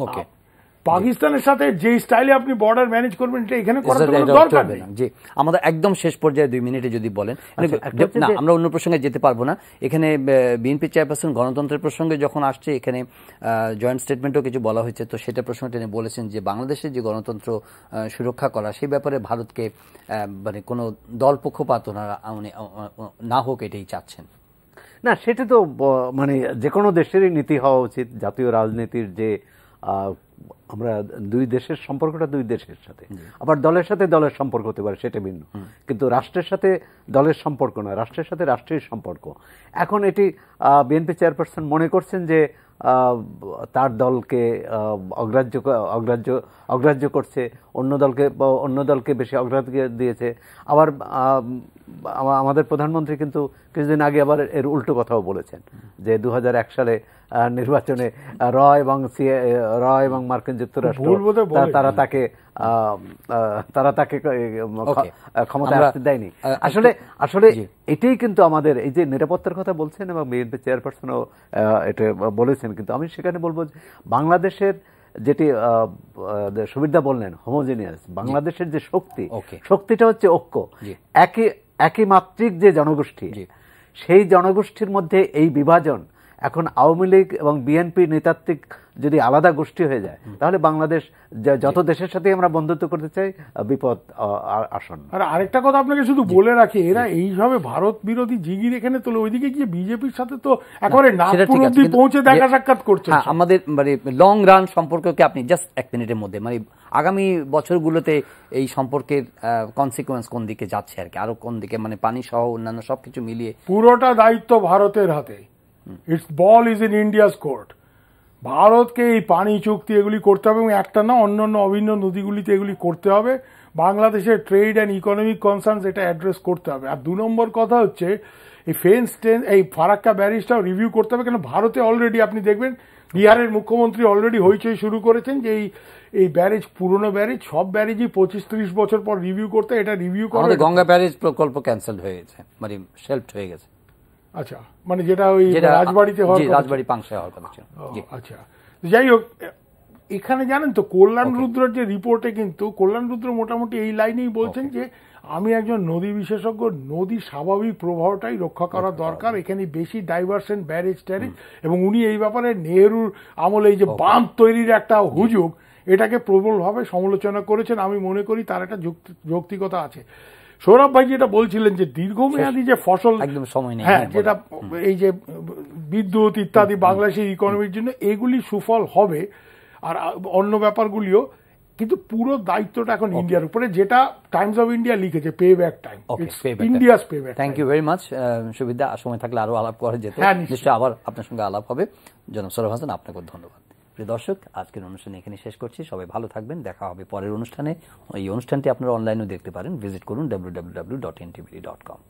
B: পাকিস্তানের সাথে যে স্টাইলে আপনি বর্ডার ম্যানেজ করবেন এটা এখানে করার কোনো দরকার নেই।
A: জি আমাদের একদম শেষ পর্যায়ে দুই মিনিটে যদি বলেন।
C: আচ্ছা,
A: না আমরা অন্য প্রসঙ্গে যেতে পারব না। এখানে বিএনপি চেয়ারপারসন গণতন্ত্রের প্রসঙ্গে যখন আসছে এখানে জয়েন্ট স্টেটমেন্টও কিছু বলা হয়েছে। তো সেটা প্রসঙ্গে তিনি বলেছেন যে বাংলাদেশের যে গণতন্ত্র আহ, সুরক্ষা করা সেই ব্যাপারে ভারতকে আহ, মানে কোনো দল পক্ষপাত ওনারা মানে, না হোক এটাই চাচ্ছেন।
C: না সেটা তো মানে যে কোনো দেশেরই নীতি হওয়া উচিত। জাতীয় রাজনীতির যে আমরা দুই দেশের সম্পর্কটা দুই দেশের সাথে। আবার দলের সাথে দলের সম্পর্ক হতে পারে সেটা ভিন্ন। কিন্তু রাষ্ট্রের সাথে দলের সম্পর্ক না রাষ্ট্রের সাথে রাষ্ট্রের সম্পর্ক। এখন এটি বিএনপি চেয়ারপারসন মনে করছেন যে তার দলকে অগ্রাহ্য অগ্রাহ্য অগ্রাহ্য করছে অন্য দলকে অন্য দলকে বেশি অগ্রাধিকার দিয়েছে। আবার আমাদের প্রধানমন্ত্রী কিন্তু কিছুদিন আগে আবার এর উল্টো কথাও বলেছেন যে দু হাজার এক সালে নির্বাচনে র এবং র এবং মার্কিন যুক্তরাষ্ট্র। তারা তাকে তারা তাকে ক- এ, খ-
A: Okay.
C: ক্ষমতায়
A: আমরা-
C: আসতে দেয়নি আসলে আসলে এটাই কিন্তু আমাদের এই যে নিরাপত্তার কথা বলছেন এবং বিএনপি চেয়ারপারসনও এটা বলেছেন কিন্তু আমি সেখানে বলব যে বাংলাদেশের যেটি সুবিধা বললেন হোমোজেনিয়াস বাংলাদেশের যে শক্তি শক্তিটা হচ্ছে ঐক্য। একই একই মাত্রিক যে জনগোষ্ঠী সেই জনগোষ্ঠীর মধ্যে এই বিভাজন এখন আওয়ামী লীগ এবং বিএনপি নেতাত্বিক যদি আলাদা গোষ্ঠী হয়ে যায় তাহলে বাংলাদেশ যত দেশের সাথে আমরা বন্ধুত্ব করতে চাই বিপদ আসন্ন।
B: আর আরেকটা কথা আপনাকে শুধু বলে রাখি এরা এইভাবে ভারত বিরোধী জিগির এখানে তোলে ওইদিকে গিয়ে বিজেপির সাথে তো একেবারে অব্দি পৌঁছে দেখা সাক্ষাৎ করছে।
A: হ্যাঁ আমাদের মানে লং রান সম্পর্ককে আপনি জাস্ট এক মিনিটের মধ্যে মানে আগামী বছরগুলোতে এই সম্পর্কের কনসিকুয়েন্স কোন দিকে যাচ্ছে আর কি? আরও কোন দিকে মানে পানি সহ অন্যান্য সবকিছু মিলিয়ে।
B: পুরোটা দায়িত্ব ভারতের হাতে। It's ball is in India's court ভারতকে এই পানি চুক্তি এগুলি করতে হবে এবং একটা না অন্য অন্য অভিন্ন নদীগুলিতে এগুলি করতে হবে। বাংলাদেশের ট্রেড অ্যান্ড ইকোনমিক কনসার্ন এটা অ্যাড্রেস করতে হবে। আর দু নম্বর কথা হচ্ছে এই ফেন্স টেন এই ফারাক্কা ব্যারিজটাও রিভিউ করতে হবে। কেন ভারতে অলরেডি আপনি দেখবেন বিহারের মুখ্যমন্ত্রী অলরেডি হইচই শুরু করেছেন যে এই এই ব্যারেজ পুরনো ব্যারেজ সব ব্যারেজই পঁচিশ ত্রিশ বছর পর রিভিউ করতে এটা রিভিউ করে
A: গঙ্গা ব্যারেজ প্রকল্প ক্যান্সেল হয়ে গেছে মানে শেল্ফ হয়ে গেছে।
B: আচ্ছা মানে যেটা ওই রাজবাড়িতে হওয়ার
A: রাজবাড়ি পাংশে হওয়ার কথা ছিল।
B: আচ্ছা। যাই হোক এখানে জানেন তো কল্যাণ রুদ্রের যে রিপোর্টে কিন্তু কল্যাণ রুদ্র মোটামুটি এই লাইনেই বলছেন যে আমি একজন নদী বিশেষজ্ঞ নদীর স্বাভাবিক প্রবাহটাই রক্ষা করা দরকার এখানে বেশি ডাইভার্সন ব্যারেজ ট্যারেজ এবং উনি এই ব্যাপারে নেহরুর আমলে এই যে বাঁধ তৈরির একটা হুজুগ এটাকে প্রবলভাবে সমালোচনা করেছেন আমি মনে করি তার একটা যুক্তি- যৌক্তিকতা আছে। সৌরভ ভাই যেটা বলছিলেন যে দীর্ঘমেয়াদী যে ফসল
A: একদম সময় নেই,
B: হ্যাঁ
A: হ্যাঁ,
B: যেটা এই যে বিদ্যুৎ ইত্যাদি বাংলাদেশের ইকোনমির জন্য এগুলি সুফল হবে। আর অন্য ব্যাপারগুলিও। কিন্তু পুরো দায়িত্বটা এখন ইন্ডিয়ার উপরে। যেটা টাইমস অফ ইন্ডিয়া লিখেছে pay back
A: time
B: India's pay back
A: thank you very much সুবিধা। সময় থাকলে আরও আলাপ করা যেত।
B: হ্যাঁ, নিশ্চয়ই।
A: আবার আপনার সঙ্গে আলাপ হবে। জনাব সরফ হাসান আপনাকে ধন্যবাদ। প্রিয় দর্শক, আজকের অনুষ্ঠান এখানে শেষ করছি। সবাই ভালো থাকবেন। দেখা হবে পরের অনুষ্ঠানে। এই অনুষ্ঠানটি আপনারা অনলাইনেও দেখতে পারেন। ভিজিট করুন W W W dot N dot com